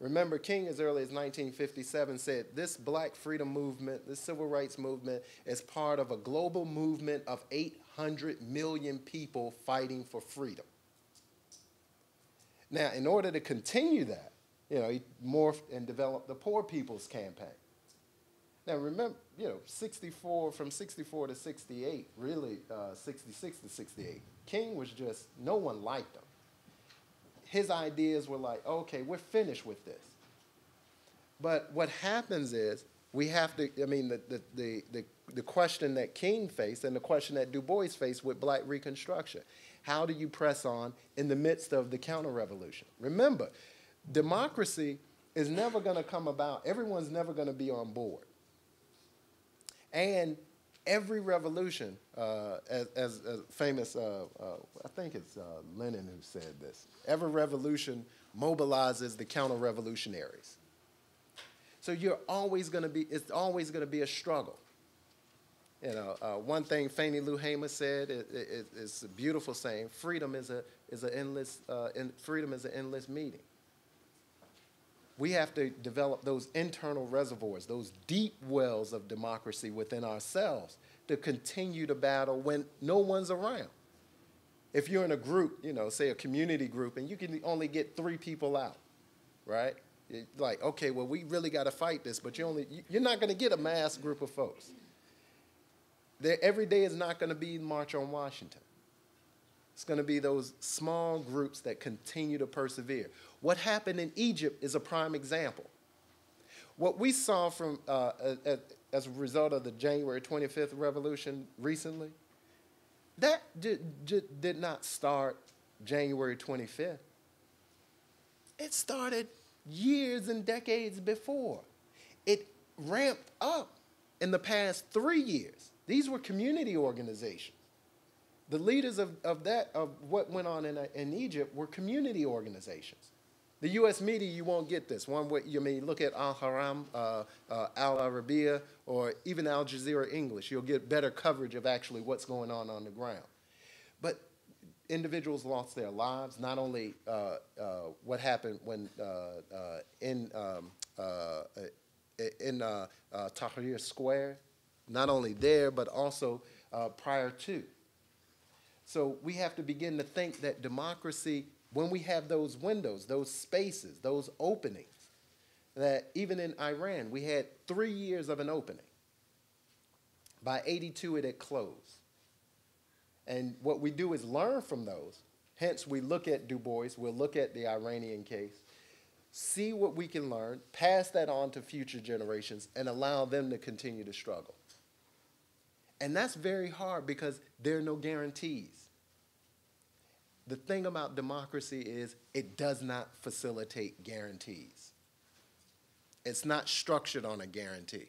Remember, King, as early as 1957, said this black freedom movement, this civil rights movement, is part of a global movement of 800 million people fighting for freedom. Now, in order to continue that, you know, he morphed and developed the Poor People's Campaign. Now, remember, you know, 64, from 64 to 68, really uh, 66 to 68, King was just, no one liked him his ideas were like, okay, we're finished with this. But what happens is we have to, I mean, the, the, the, the, the question that King faced and the question that Du Bois faced with black reconstruction. How do you press on in the midst of the counter revolution? Remember, democracy is never going to come about, everyone's never going to be on board. And every revolution, uh, as, as, famous, uh, uh, I think it's uh, Lenin who said this, every revolution mobilizes the counter revolutionaries. So you're always going to be, it's always going to be a struggle. You know, uh, one thing Fannie Lou Hamer said, it, it, it's a beautiful saying, freedom is, a, is, a endless, uh, in, freedom is an endless meeting. We have to develop those internal reservoirs, those deep wells of democracy within ourselves to continue to battle when no one's around. If you're in a group, you know, say a community group, and you can only get three people out, right? It's like, okay, well, we really got to fight this, but you only, you're not going to get a mass group of folks. Every day is not going to be March on Washington. It's going to be those small groups that continue to persevere. What happened in Egypt is a prime example. What we saw from, uh, as, as a result of the January 25th revolution recently, that did, did not start January 25th. It started years and decades before. It ramped up in the past three years. These were community organizations. The leaders of, of that, of what went on in, in Egypt, were community organizations. The U.S. media, you won't get this. One way, you mean, look at Al-Ahram, uh, uh, Al Arabiya, or even Al Jazeera English. You'll get better coverage of actually what's going on on the ground. But individuals lost their lives. Not only uh, uh, what happened when uh, uh, in um, in Tahrir Square, not only there but also uh, prior to. So we have to begin to think that democracy, when we have those windows, those spaces, those openings, that even in Iran, we had three years of an opening. By 82, it had closed. And what we do is learn from those. Hence, we look at Du Bois, we'll look at the Iranian case, see what we can learn, pass that on to future generations, and allow them to continue to struggle. And that's very hard because there are no guarantees. The thing about democracy is it does not facilitate guarantees. It's not structured on a guarantee.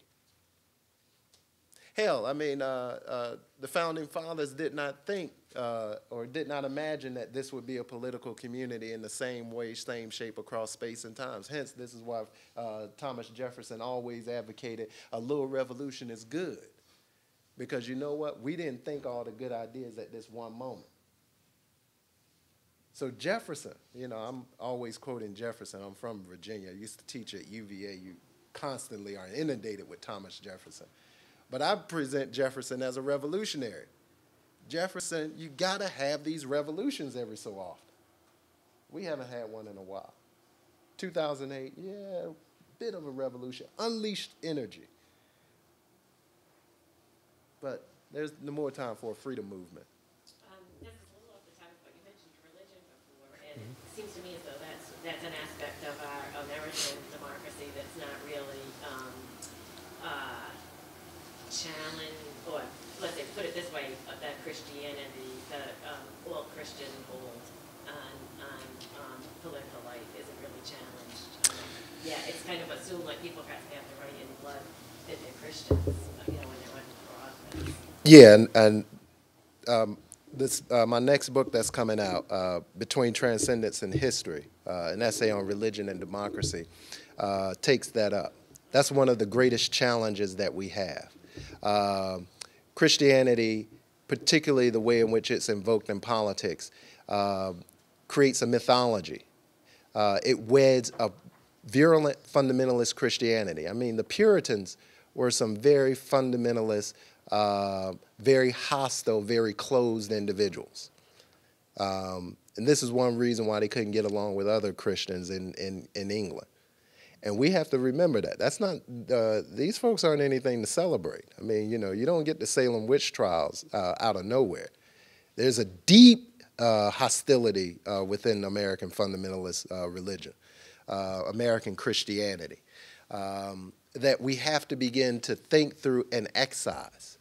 Hell, I mean, uh, uh, the founding fathers did not think uh, or did not imagine that this would be a political community in the same way, same shape across space and times. Hence, this is why uh, Thomas Jefferson always advocated a little revolution is good. Because you know what? We didn't think all the good ideas at this one moment. So Jefferson, you know, I'm always quoting Jefferson. I'm from Virginia. I used to teach at UVA. You constantly are inundated with Thomas Jefferson. But I present Jefferson as a revolutionary. Jefferson, you gotta have these revolutions every so often. We haven't had one in a while. 2008, yeah, bit of a revolution, unleashed energy. But there's no more time for a freedom movement. Um, this is a little off the topic, but you mentioned religion before, and it seems to me as though that's, that's an aspect of our American democracy that's not really, um, uh, challenge, or, let's say, put it this way, uh, that Christianity, the, um, all Christian hold on, on, um, political life isn't really challenged. Um, Yeah, it's kind of assumed like people have to write in blood that they're Christians, you know, when they're running for office. Yeah, and, and um, this uh, my next book that's coming out, uh, Between Transcendence and History, uh, an essay on religion and democracy, uh, takes that up. That's one of the greatest challenges that we have. Um Christianity, particularly the way in which it's invoked in politics, uh, creates a mythology. Uh, it weds a virulent fundamentalist Christianity. I mean, the Puritans were some very fundamentalist, uh, very hostile, very closed individuals. Um, and this is one reason why they couldn't get along with other Christians in, in, in England. And we have to remember that. That's not, uh, these folks aren't anything to celebrate. I mean, you know, you don't get the Salem witch trials uh, out of nowhere. There's a deep uh, hostility uh, within American fundamentalist uh, religion, American Christianity, um, that we have to begin to think through and excise.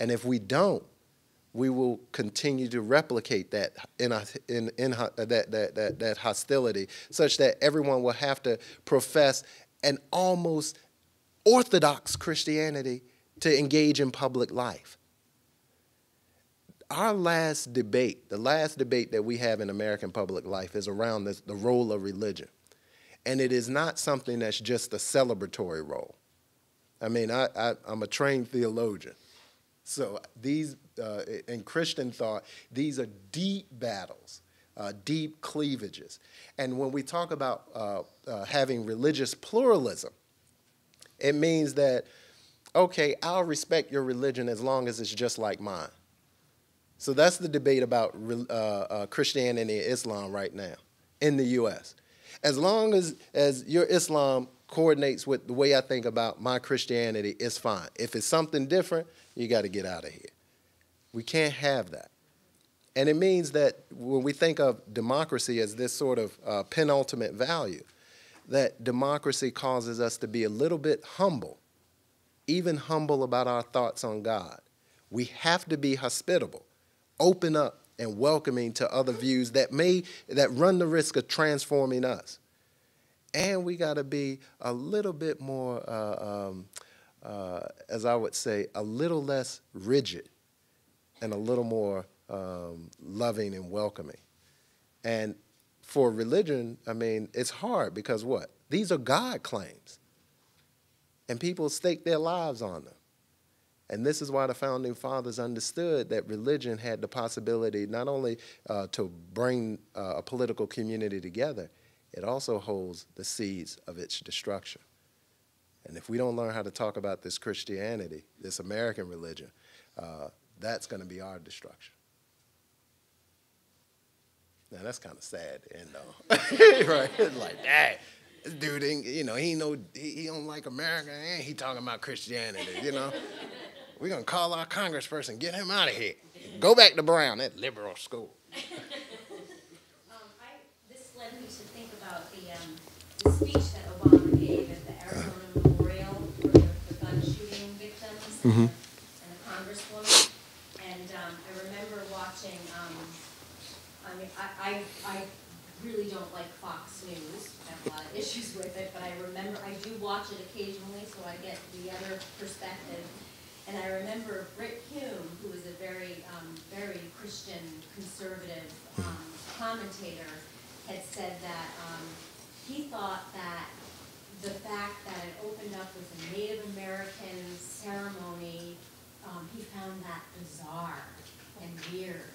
And if we don't, we will continue to replicate that in, in, in ho- that, that, that, that hostility, such that everyone will have to profess an almost orthodox Christianity to engage in public life. Our last debate, the last debate that we have in American public life, is around this, the role of religion. And it is not something that's just a celebratory role. I mean, I, I, I'm a trained theologian. So these, uh, in Christian thought, these are deep battles, uh, deep cleavages. And when we talk about uh, uh, having religious pluralism, it means that, okay, I'll respect your religion as long as it's just like mine. So that's the debate about uh, uh, Christianity and Islam right now in the U.S. As long as, as your Islam coordinates with the way I think about my Christianity, it's fine. If it's something different, you got to get out of here. We can't have that. And it means that when we think of democracy as this sort of uh, penultimate value, that democracy causes us to be a little bit humble, even humble about our thoughts on God. We have to be hospitable, open up and welcoming to other views that may that run the risk of transforming us. And we got to be a little bit more, uh, um, uh, as I would say, a little less rigid and a little more um, loving and welcoming. And for religion, I mean, it's hard because what? These are God claims. And people stake their lives on them. And this is why the founding fathers understood that religion had the possibility not only uh, to bring uh, a political community together, it also holds the seeds of its destruction. And if we don't learn how to talk about this Christianity, this American religion, uh, that's going to be our destruction. Now that's kind of sad, to end right? Like, dang, this dude, ain't, you know, he know he, he don't like America, and he talking about Christianity, you know. We're gonna call our congressperson, get him out of here. Go back to Brown, that liberal school. Um, I, this led me to think about the, um, the speech that Obama gave at the Arizona Memorial for the, the gun shooting victims and the- and the Congresswoman. And, um, I remember watching, um, I mean, I, I, I really don't like Fox News, I have a lot of issues with it, but I remember, I do watch it occasionally, so I get the other perspective. And I remember Brit Hume, who is a very, um, very Christian, conservative, um, commentator, had said that, um, he thought that the fact that it opened up with a Native American ceremony, um, he found that bizarre and weird.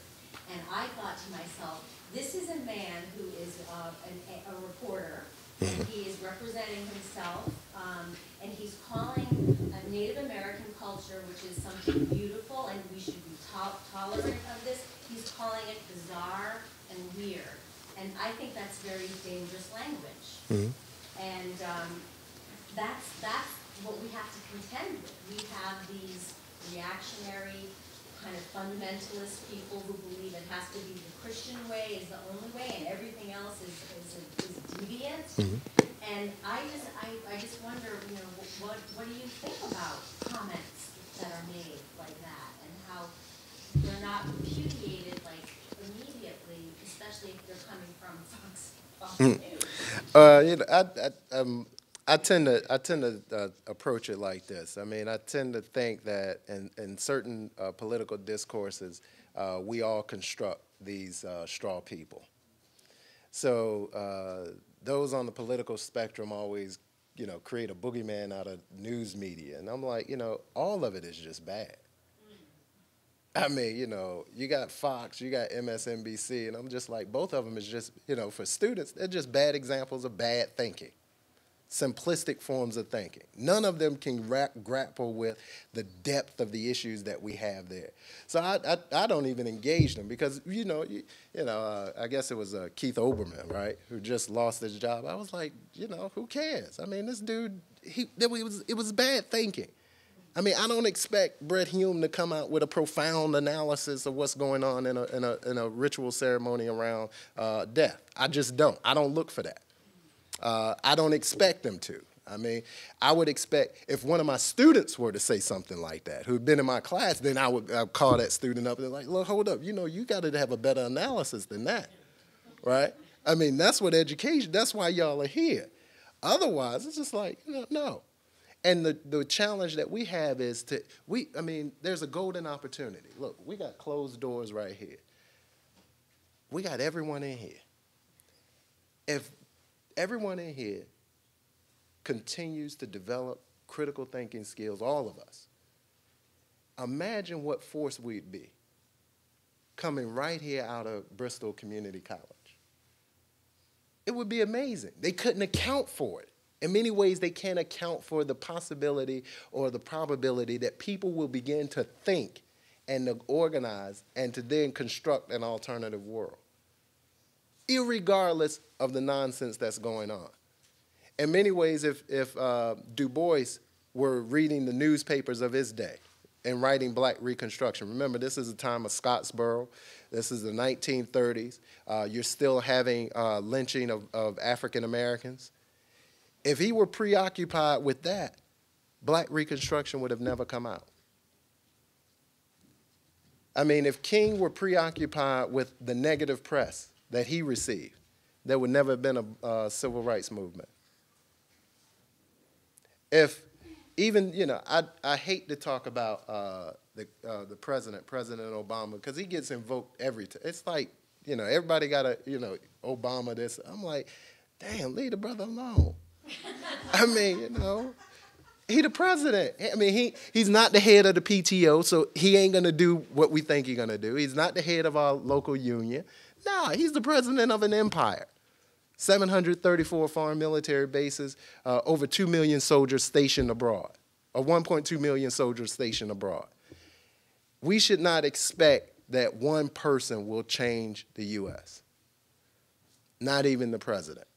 And I thought to myself, this is a man who is uh, an, a reporter, and he is representing himself Um, and he's calling a Native American culture, which is something beautiful, and we should be to- tolerant of this. He's calling it bizarre and weird, and I think that's very dangerous language. And um, that's that's what we have to contend with. We have these reactionary, kind of fundamentalist people who believe it has to be the Christian way is the only way, and everything else is is, is deviant. And I just I, I just wonder, you know, what what do you think about comments that are made like that, and how they're not repudiated like immediately, especially if they're coming from Fox Fox News. Uh, you know, I, I, um, I tend to I tend to uh, approach it like this. I mean, I tend to think that in, in certain uh, political discourses, uh, we all construct these uh, straw people. So uh, those on the political spectrum always, you know, create a boogeyman out of news media, and I'm like, you know, all of it is just bad. I mean, you know, you got Fox, you got MSNBC, and I'm just like, both of them is just, you know, for students, they're just bad examples of bad thinking, simplistic forms of thinking. None of them can ra- grapple with the depth of the issues that we have there. So I, I, I don't even engage them because, you know, you, you know, uh, I guess it was uh, Keith Olbermann, right, who just lost his job. I was like, you know, who cares? I mean, this dude, he, it was, it was bad thinking. I mean, I don't expect Brit Hume to come out with a profound analysis of what's going on in a, in a, in a ritual ceremony around uh, death. I just don't. I don't look for that. Uh, I don't expect them to. I mean, I would expect if one of my students were to say something like that, who'd been in my class, then I would I'd call that student up and like, look, hold up, you know, you got to have a better analysis than that, right? I mean, that's what education. That's why y'all are here. Otherwise, it's just like, you know, no. And the, the challenge that we have is to, we, I mean, there's a golden opportunity. Look, we got closed doors right here. We got everyone in here. If everyone in here continues to develop critical thinking skills, all of us, imagine what force we'd be coming right here out of Bristol Community College. It would be amazing. They couldn't account for it. In many ways, they can't account for the possibility or the probability that people will begin to think and to organize and to then construct an alternative world, irregardless of the nonsense that's going on. In many ways, if, if uh, Du Bois were reading the newspapers of his day and writing Black Reconstruction, remember this is a time of Scottsboro, this is the 1930s, uh, you're still having uh, lynching of, of African Americans. If he were preoccupied with that, Black Reconstruction would have never come out. I mean, if King were preoccupied with the negative press that he received, there would never have been a civil rights movement. If even, you know, I, I hate to talk about uh, the, uh, the president, President Obama, because he gets invoked every time. It's like, you know, everybody got a, you know, Obama this. I'm like, damn, leave the brother alone. I mean, you know, he the president. I mean, he he's not the head of the PTO, so he ain't gonna do what we think he's gonna do. He's not the head of our local union. Nah, he's the president of an empire. 734 foreign military bases, uh, over 2 million soldiers stationed abroad, or 1.2 million soldiers stationed abroad. We should not expect that one person will change the U.S., not even the president.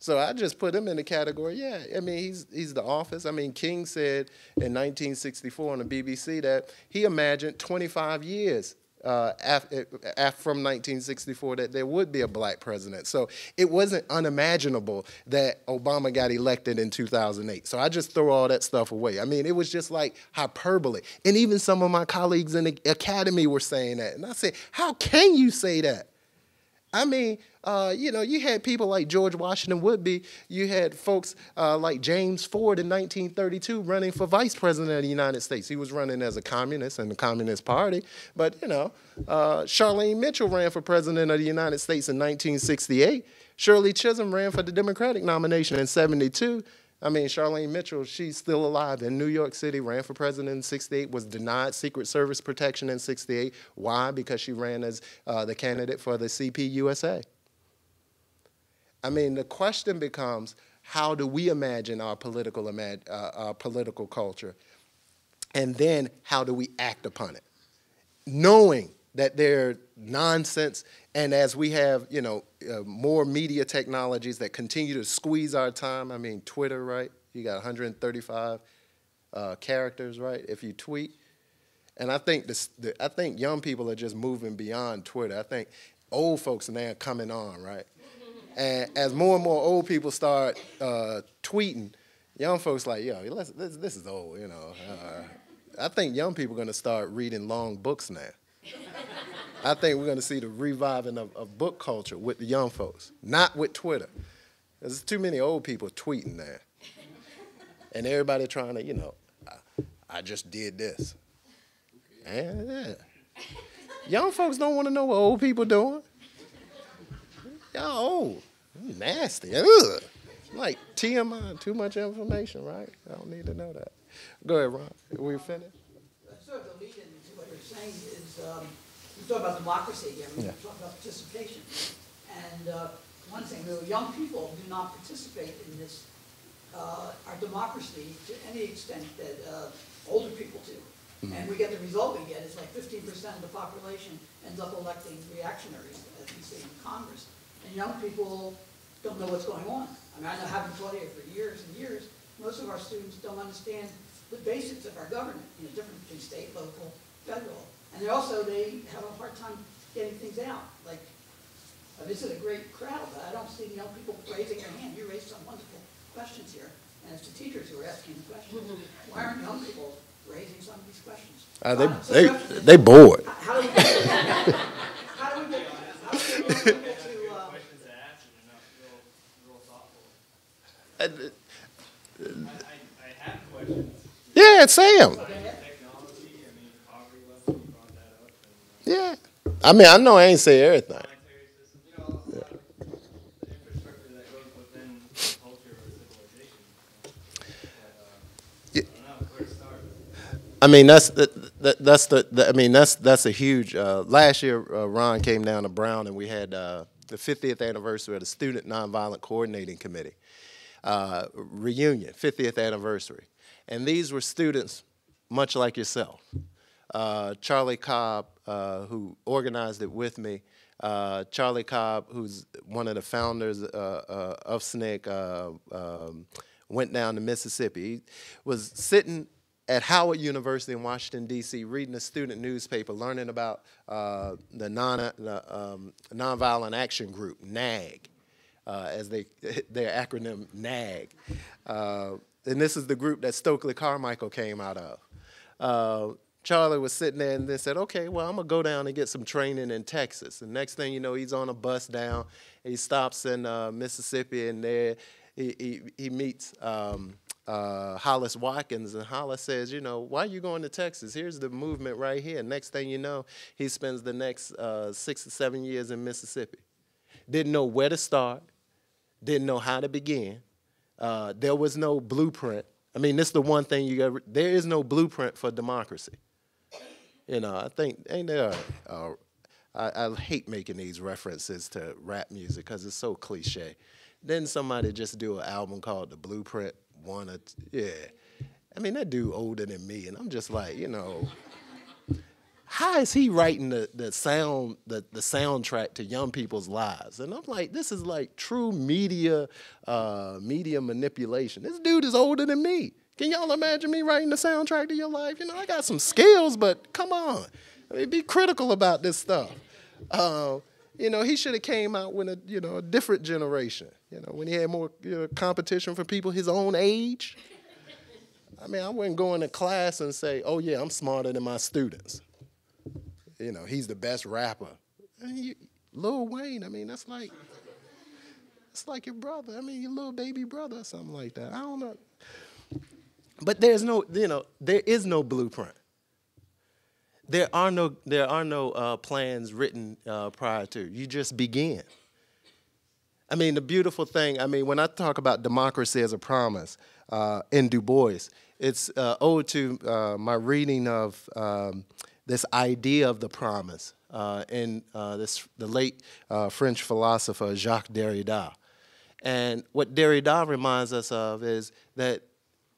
So I just put him in the category. Yeah, I mean he's he's the office. I mean King said in 1964 on the BBC that he imagined 25 years uh, af, af, from 1964 that there would be a black president. So it wasn't unimaginable that Obama got elected in 2008. So I just throw all that stuff away. I mean it was just like hyperbole. And even some of my colleagues in the academy were saying that. And I said, how can you say that? I mean, uh, you know, you had people like George Washington Woodbey. You had folks uh, like James Ford in 1932 running for vice president of the United States. He was running as a communist in the Communist Party. But, you know, uh, Charlene Mitchell ran for president of the United States in 1968. Shirley Chisholm ran for the Democratic nomination in 72. I mean, Charlene Mitchell, she's still alive in New York City, ran for president in 68, was denied Secret Service protection in 68. Why? Because she ran as uh, the candidate for the CPUSA. I mean, the question becomes how do we imagine our political, uh, our political culture, and then how do we act upon it? Knowing that they're nonsense, and as we have, you know, uh, more media technologies that continue to squeeze our time. I mean, Twitter, right? You got 135 uh, characters, right? If you tweet, and I think this, the, I think young people are just moving beyond Twitter. I think old folks now are coming on, right? And as more and more old people start uh, tweeting, young folks like, yo, let's, this, this is old, you know. Uh, I think young people are going to start reading long books now. I think we're going to see the reviving of, of book culture with the young folks, not with Twitter. There's too many old people tweeting there. And everybody trying to, you know, I, I just did this. And, yeah. Young folks don't want to know what old people doing. Y'all old. Nasty. Ugh. Like TMI, too much information, right? I don't need to know that. Go ahead, Ron. We finished? Sort of the lead into what you're saying is, um, talk about democracy again, we Yeah. talk about participation. And, uh, one thing, the young people do not participate in this, uh, our democracy to any extent that, uh, older people do. And we get the result we get is like fifteen percent of the population ends up electing reactionaries, as we see in Congress. And young people don't know what's going on. I mean, I know, having taught here for years and years, most of our students don't understand the basics of our government, you know, difference between state, local, federal. And they also, they have a hard time getting things out, like, uh, this is a great crowd, but I don't see young people raising their hand. You raised some wonderful questions here, and it's the teachers who are asking the questions. Why aren't young people raising some of these questions? Uh, they, Uh, so they, the question is, they bored. How do we, how do we get, how do we get young people to, uh, questions to ask and they're not real, real thoughtful. Uh, I, I, I have questions. Yeah, Sam. Technology, I mean, poverty level, you brought that up, and Yeah. I mean, I know I ain't say everything. Yeah. I mean, that's the, that, that's the, the. I mean, that's that's a huge. Uh, last year, uh, Ron came down to Brown, and we had uh, the 50th anniversary of the Student Nonviolent Coordinating Committee uh, reunion, 50th anniversary, and these were students, much like yourself. Uh, Charlie Cobb, uh, who organized it with me. Uh, Charlie Cobb, who's one of the founders uh, uh, of SNCC, uh, um, went down to Mississippi. He was sitting at Howard University in Washington, D.C., reading a student newspaper, learning about the, non, um, Nonviolent Action Group, NAG, as they, their acronym NAG. And this is the group that Stokely Carmichael came out of. Charlie was sitting there and then said, okay, well, I'm going to go down and get some training in Texas. And next thing you know, he's on a bus down. He stops in uh, Mississippi and there he, he, he meets um, uh, Hollis Watkins. And Hollis says, you know, why are you going to Texas? Here's the movement right here. Next thing you know, he spends the next uh, six or seven years in Mississippi. Didn't know where to start, didn't know how to begin. Uh, there was no blueprint. I mean, this is the one thing you got. There is no blueprint for democracy. You know, I think ain't there. Uh, I, I hate making these references to rap music because it's so cliche. Then somebody just do an album called The Blueprint One or t- yeah. I mean, that dude older than me, and I'm just like, you know, how is he writing the, the sound the, the soundtrack to young people's lives and i'm like this is like true media uh, media manipulation this dude is older than me can y'all imagine me writing the soundtrack to your life you know i got some skills but come on I mean, be critical about this stuff uh, you know he should have came out with a you know a different generation you know when he had more you know, competition for people his own age i mean i wouldn't go into class and say oh yeah i'm smarter than my students you know, he's the best rapper. And you, Lil Wayne, I mean, that's like, it's like your brother. I mean, your little baby brother or something like that. I don't know. But there's no, you know, there is no blueprint. There are no, there are no uh, plans written uh, prior to. You just begin. I mean, the beautiful thing, I mean, when I talk about democracy as a promise uh, in Du Bois, it's uh, owed to uh, my reading of um, this idea of the promise uh, in this, the late French philosopher Jacques Derrida. And what Derrida reminds us of is that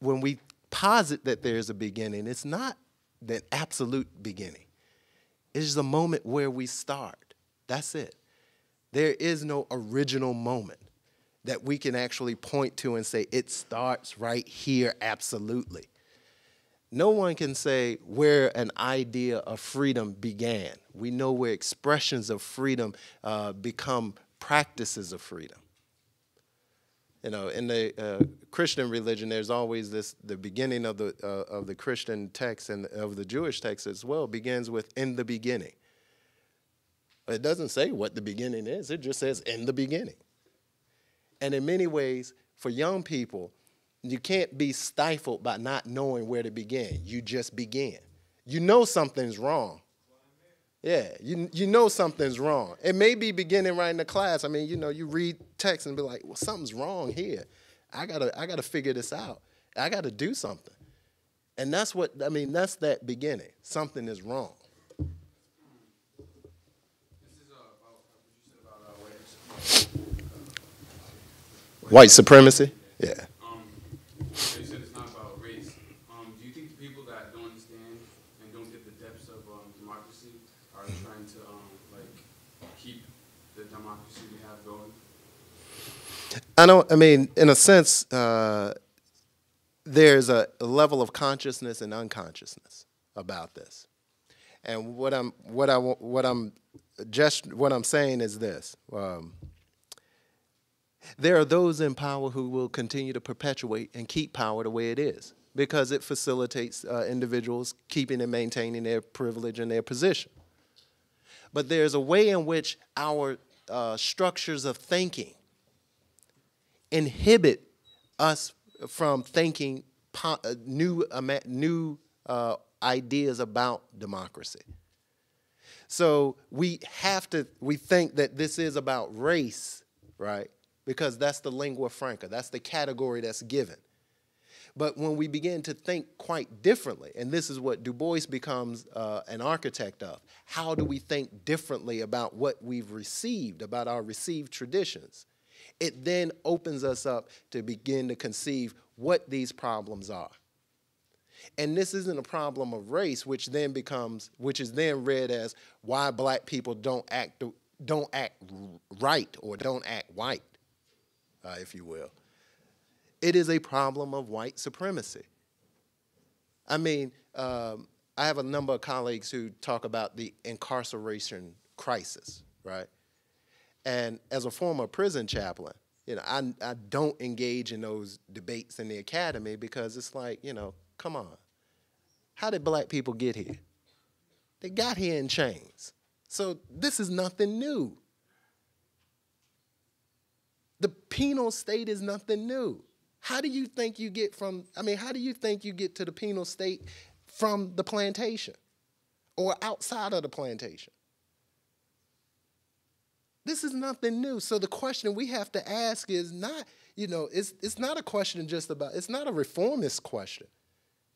when we posit that there's a beginning, it's not the absolute beginning. It's the moment where we start. That's it. There is no original moment that we can actually point to and say, it starts right here, absolutely. No one can say where an idea of freedom began. We know where expressions of freedom uh, become practices of freedom. You know, in the uh, Christian religion, there's always this the beginning of the, uh, of the Christian text and of the Jewish text as well begins with in the beginning. It doesn't say what the beginning is, it just says in the beginning. And in many ways, for young people, you can't be stifled by not knowing where to begin. You just begin. You know something's wrong. Yeah, you, you know something's wrong. It may be beginning right in the class. I mean, you know, you read text and be like, well, something's wrong here. I gotta, I gotta figure this out. I gotta do something. And that's what, I mean, that's that beginning. Something is wrong. White supremacy? Yeah. Um, so you said it's not about race. Um, do you think the people that don't understand and don't get the depths of um, democracy are trying to um, like keep the democracy we have going? I don't. I mean, in a sense, uh, there's a, a level of consciousness and unconsciousness about this, and what I'm what I what I'm just what I'm saying is this: um, there are those in power who will continue to perpetuate and keep power the way it is because it facilitates uh, individuals keeping and maintaining their privilege and their position. But there's a way in which our uh, structures of thinking inhibit us from thinking uh, new, new uh, ideas about democracy. So we have to, we think that this is about race, right? Because that's the lingua franca, that's the category that's given. But when we begin to think quite differently, and this is what Du Bois becomes uh, an architect of, how do we think differently about what we've received, about our received traditions? It then opens us up to begin to conceive what these problems are. And this isn't a problem of race, which then becomes, which is then read as why black people don't act, don't act right or don't act white, uh, if you will it is a problem of white supremacy. I mean, um, I have a number of colleagues who talk about the incarceration crisis, right? And as a former prison chaplain, you know, I, I don't engage in those debates in the academy because it's like, you know, come on. How did black people get here? They got here in chains. So this is nothing new. The penal state is nothing new. How do you think you get from, I mean, how do you think you get to the penal state from the plantation or outside of the plantation? This is nothing new. So the question we have to ask is not, you know, it's, it's not a question just about, it's not a reformist question.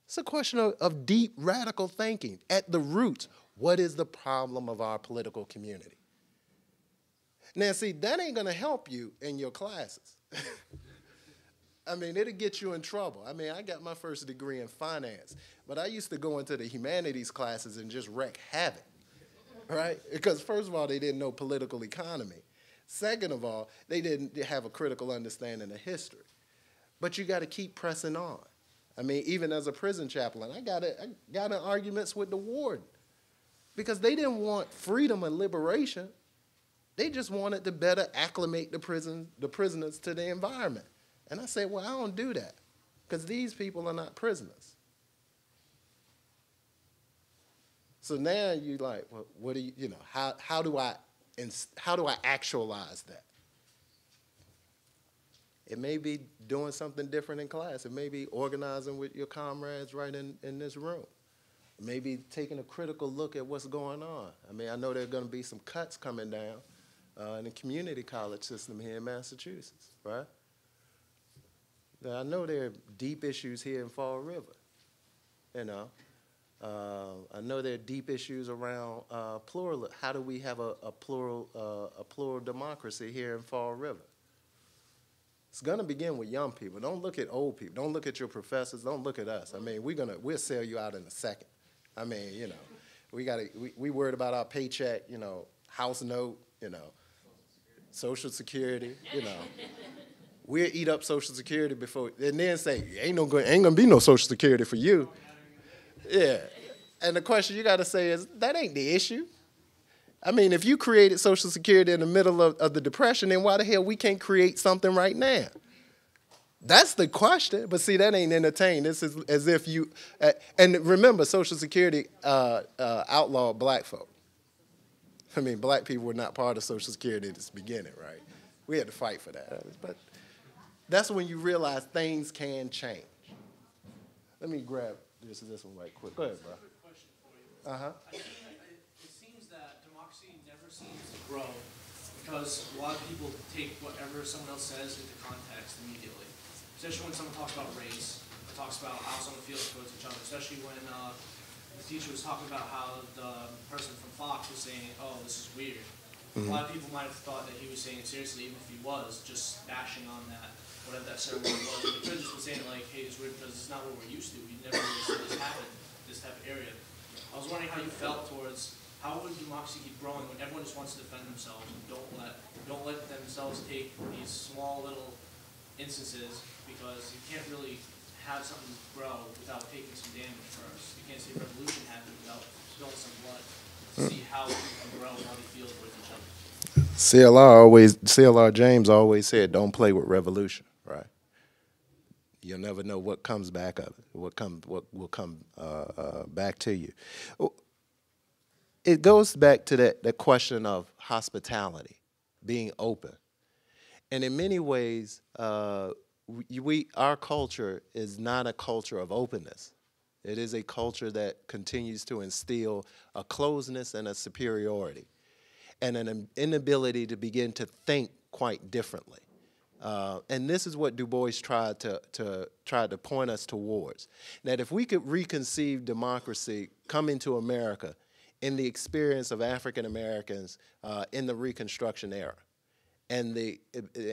It's a question of, of deep radical thinking. At the roots, what is the problem of our political community? Now, see, that ain't gonna help you in your classes. I mean, it'll get you in trouble. I mean, I got my first degree in finance, but I used to go into the humanities classes and just wreak havoc, right? Because, first of all, they didn't know political economy. Second of all, they didn't have a critical understanding of history. But you got to keep pressing on. I mean, even as a prison chaplain, I got, a, I got in arguments with the warden because they didn't want freedom and liberation. They just wanted to better acclimate the, prison, the prisoners to the environment. And I said, well, I don't do that because these people are not prisoners. So now you're like, well, what do you, you know, how, how do I, how do I actualize that? It may be doing something different in class. It may be organizing with your comrades right in, in this room. Maybe taking a critical look at what's going on. I mean, I know there are going to be some cuts coming down uh, in the community college system here in Massachusetts, right? I know there are deep issues here in Fall River. You know, uh, I know there are deep issues around uh, plural. How do we have a, a plural uh, a plural democracy here in Fall River? It's gonna begin with young people. Don't look at old people. Don't look at your professors. Don't look at us. I mean, we're gonna we'll sell you out in a second. I mean, you know, we gotta we, we worried about our paycheck, you know, house note, you know, social security, you know. We'll eat up social security before and then say, ain't no ain't gonna be no social security for you. Yeah. And the question you gotta say is, that ain't the issue. I mean, if you created Social Security in the middle of, of the Depression, then why the hell we can't create something right now? That's the question. But see, that ain't entertained. This is as if you, uh, and remember, Social Security uh, uh, outlawed black folk. I mean, black people were not part of Social Security at its beginning, right? We had to fight for that. But that's when you realize things can change. Let me grab this, this one right quick. Go ahead, bro. quick question for you. Uh huh. I think that it, seems that democracy never seems to grow because a lot of people take whatever someone else says into context immediately. Especially when someone talks about race, or talks about how someone feels towards each other. Especially when uh, the teacher was talking about how the person from Fox was saying, "Oh, this is weird." A lot of people might have thought that he was saying it seriously, even if he was just bashing on that, whatever that ceremony was. The just was saying like, "Hey, it's weird because it's not what we're used to. We never really seen this happen, this type of area." I was wondering how you felt towards how would democracy keep growing when everyone just wants to defend themselves and don't let don't let themselves take these small little instances because you can't really have something grow without taking some damage first. You can't see a revolution happen without spilling some blood. See how can grow how they feel towards each other. CLR always, CLR James always said, "Don't play with revolution." You'll never know what comes back of it. What come, what will come uh, uh, back to you. Oh, It goes back to that that question of hospitality, being open, and in many ways, uh, we our culture is not a culture of openness. It is a culture that continues to instill a closeness and a superiority and an inability to begin to think quite differently. Uh, and this is what Du Bois tried to, to tried to point us towards. That if we could reconceive democracy coming to America in the experience of African Americans uh, in the Reconstruction era, and the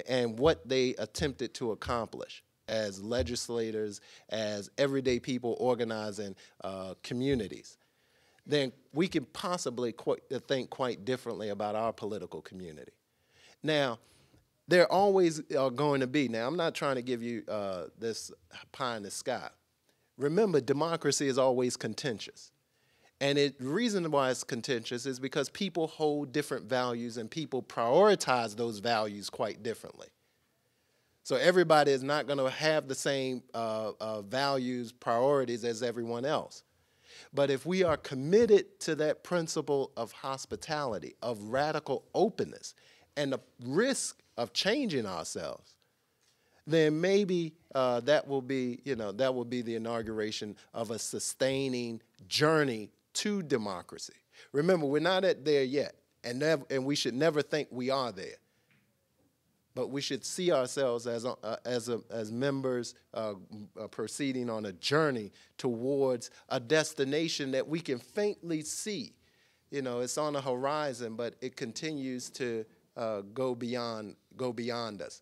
and what they attempted to accomplish as legislators, as everyday people organizing uh, communities, then we can possibly think quite differently about our political community. Now, there always are going to be. Now, I'm not trying to give you uh, this pie in the sky. Remember, democracy is always contentious. And it, the reason why it's contentious is because people hold different values and people prioritize those values quite differently. So everybody is not going to have the same uh, uh, values, priorities as everyone else. But if we are committed to that principle of hospitality, of radical openness, and the risk of changing ourselves, then maybe uh, that will be, you know, that will be the inauguration of a sustaining journey to democracy. Remember, we're not at there yet, and never, and we should never think we are there. But we should see ourselves as uh, as a, as members uh, uh, proceeding on a journey towards a destination that we can faintly see. You know, it's on the horizon, but it continues to uh, go beyond go beyond us.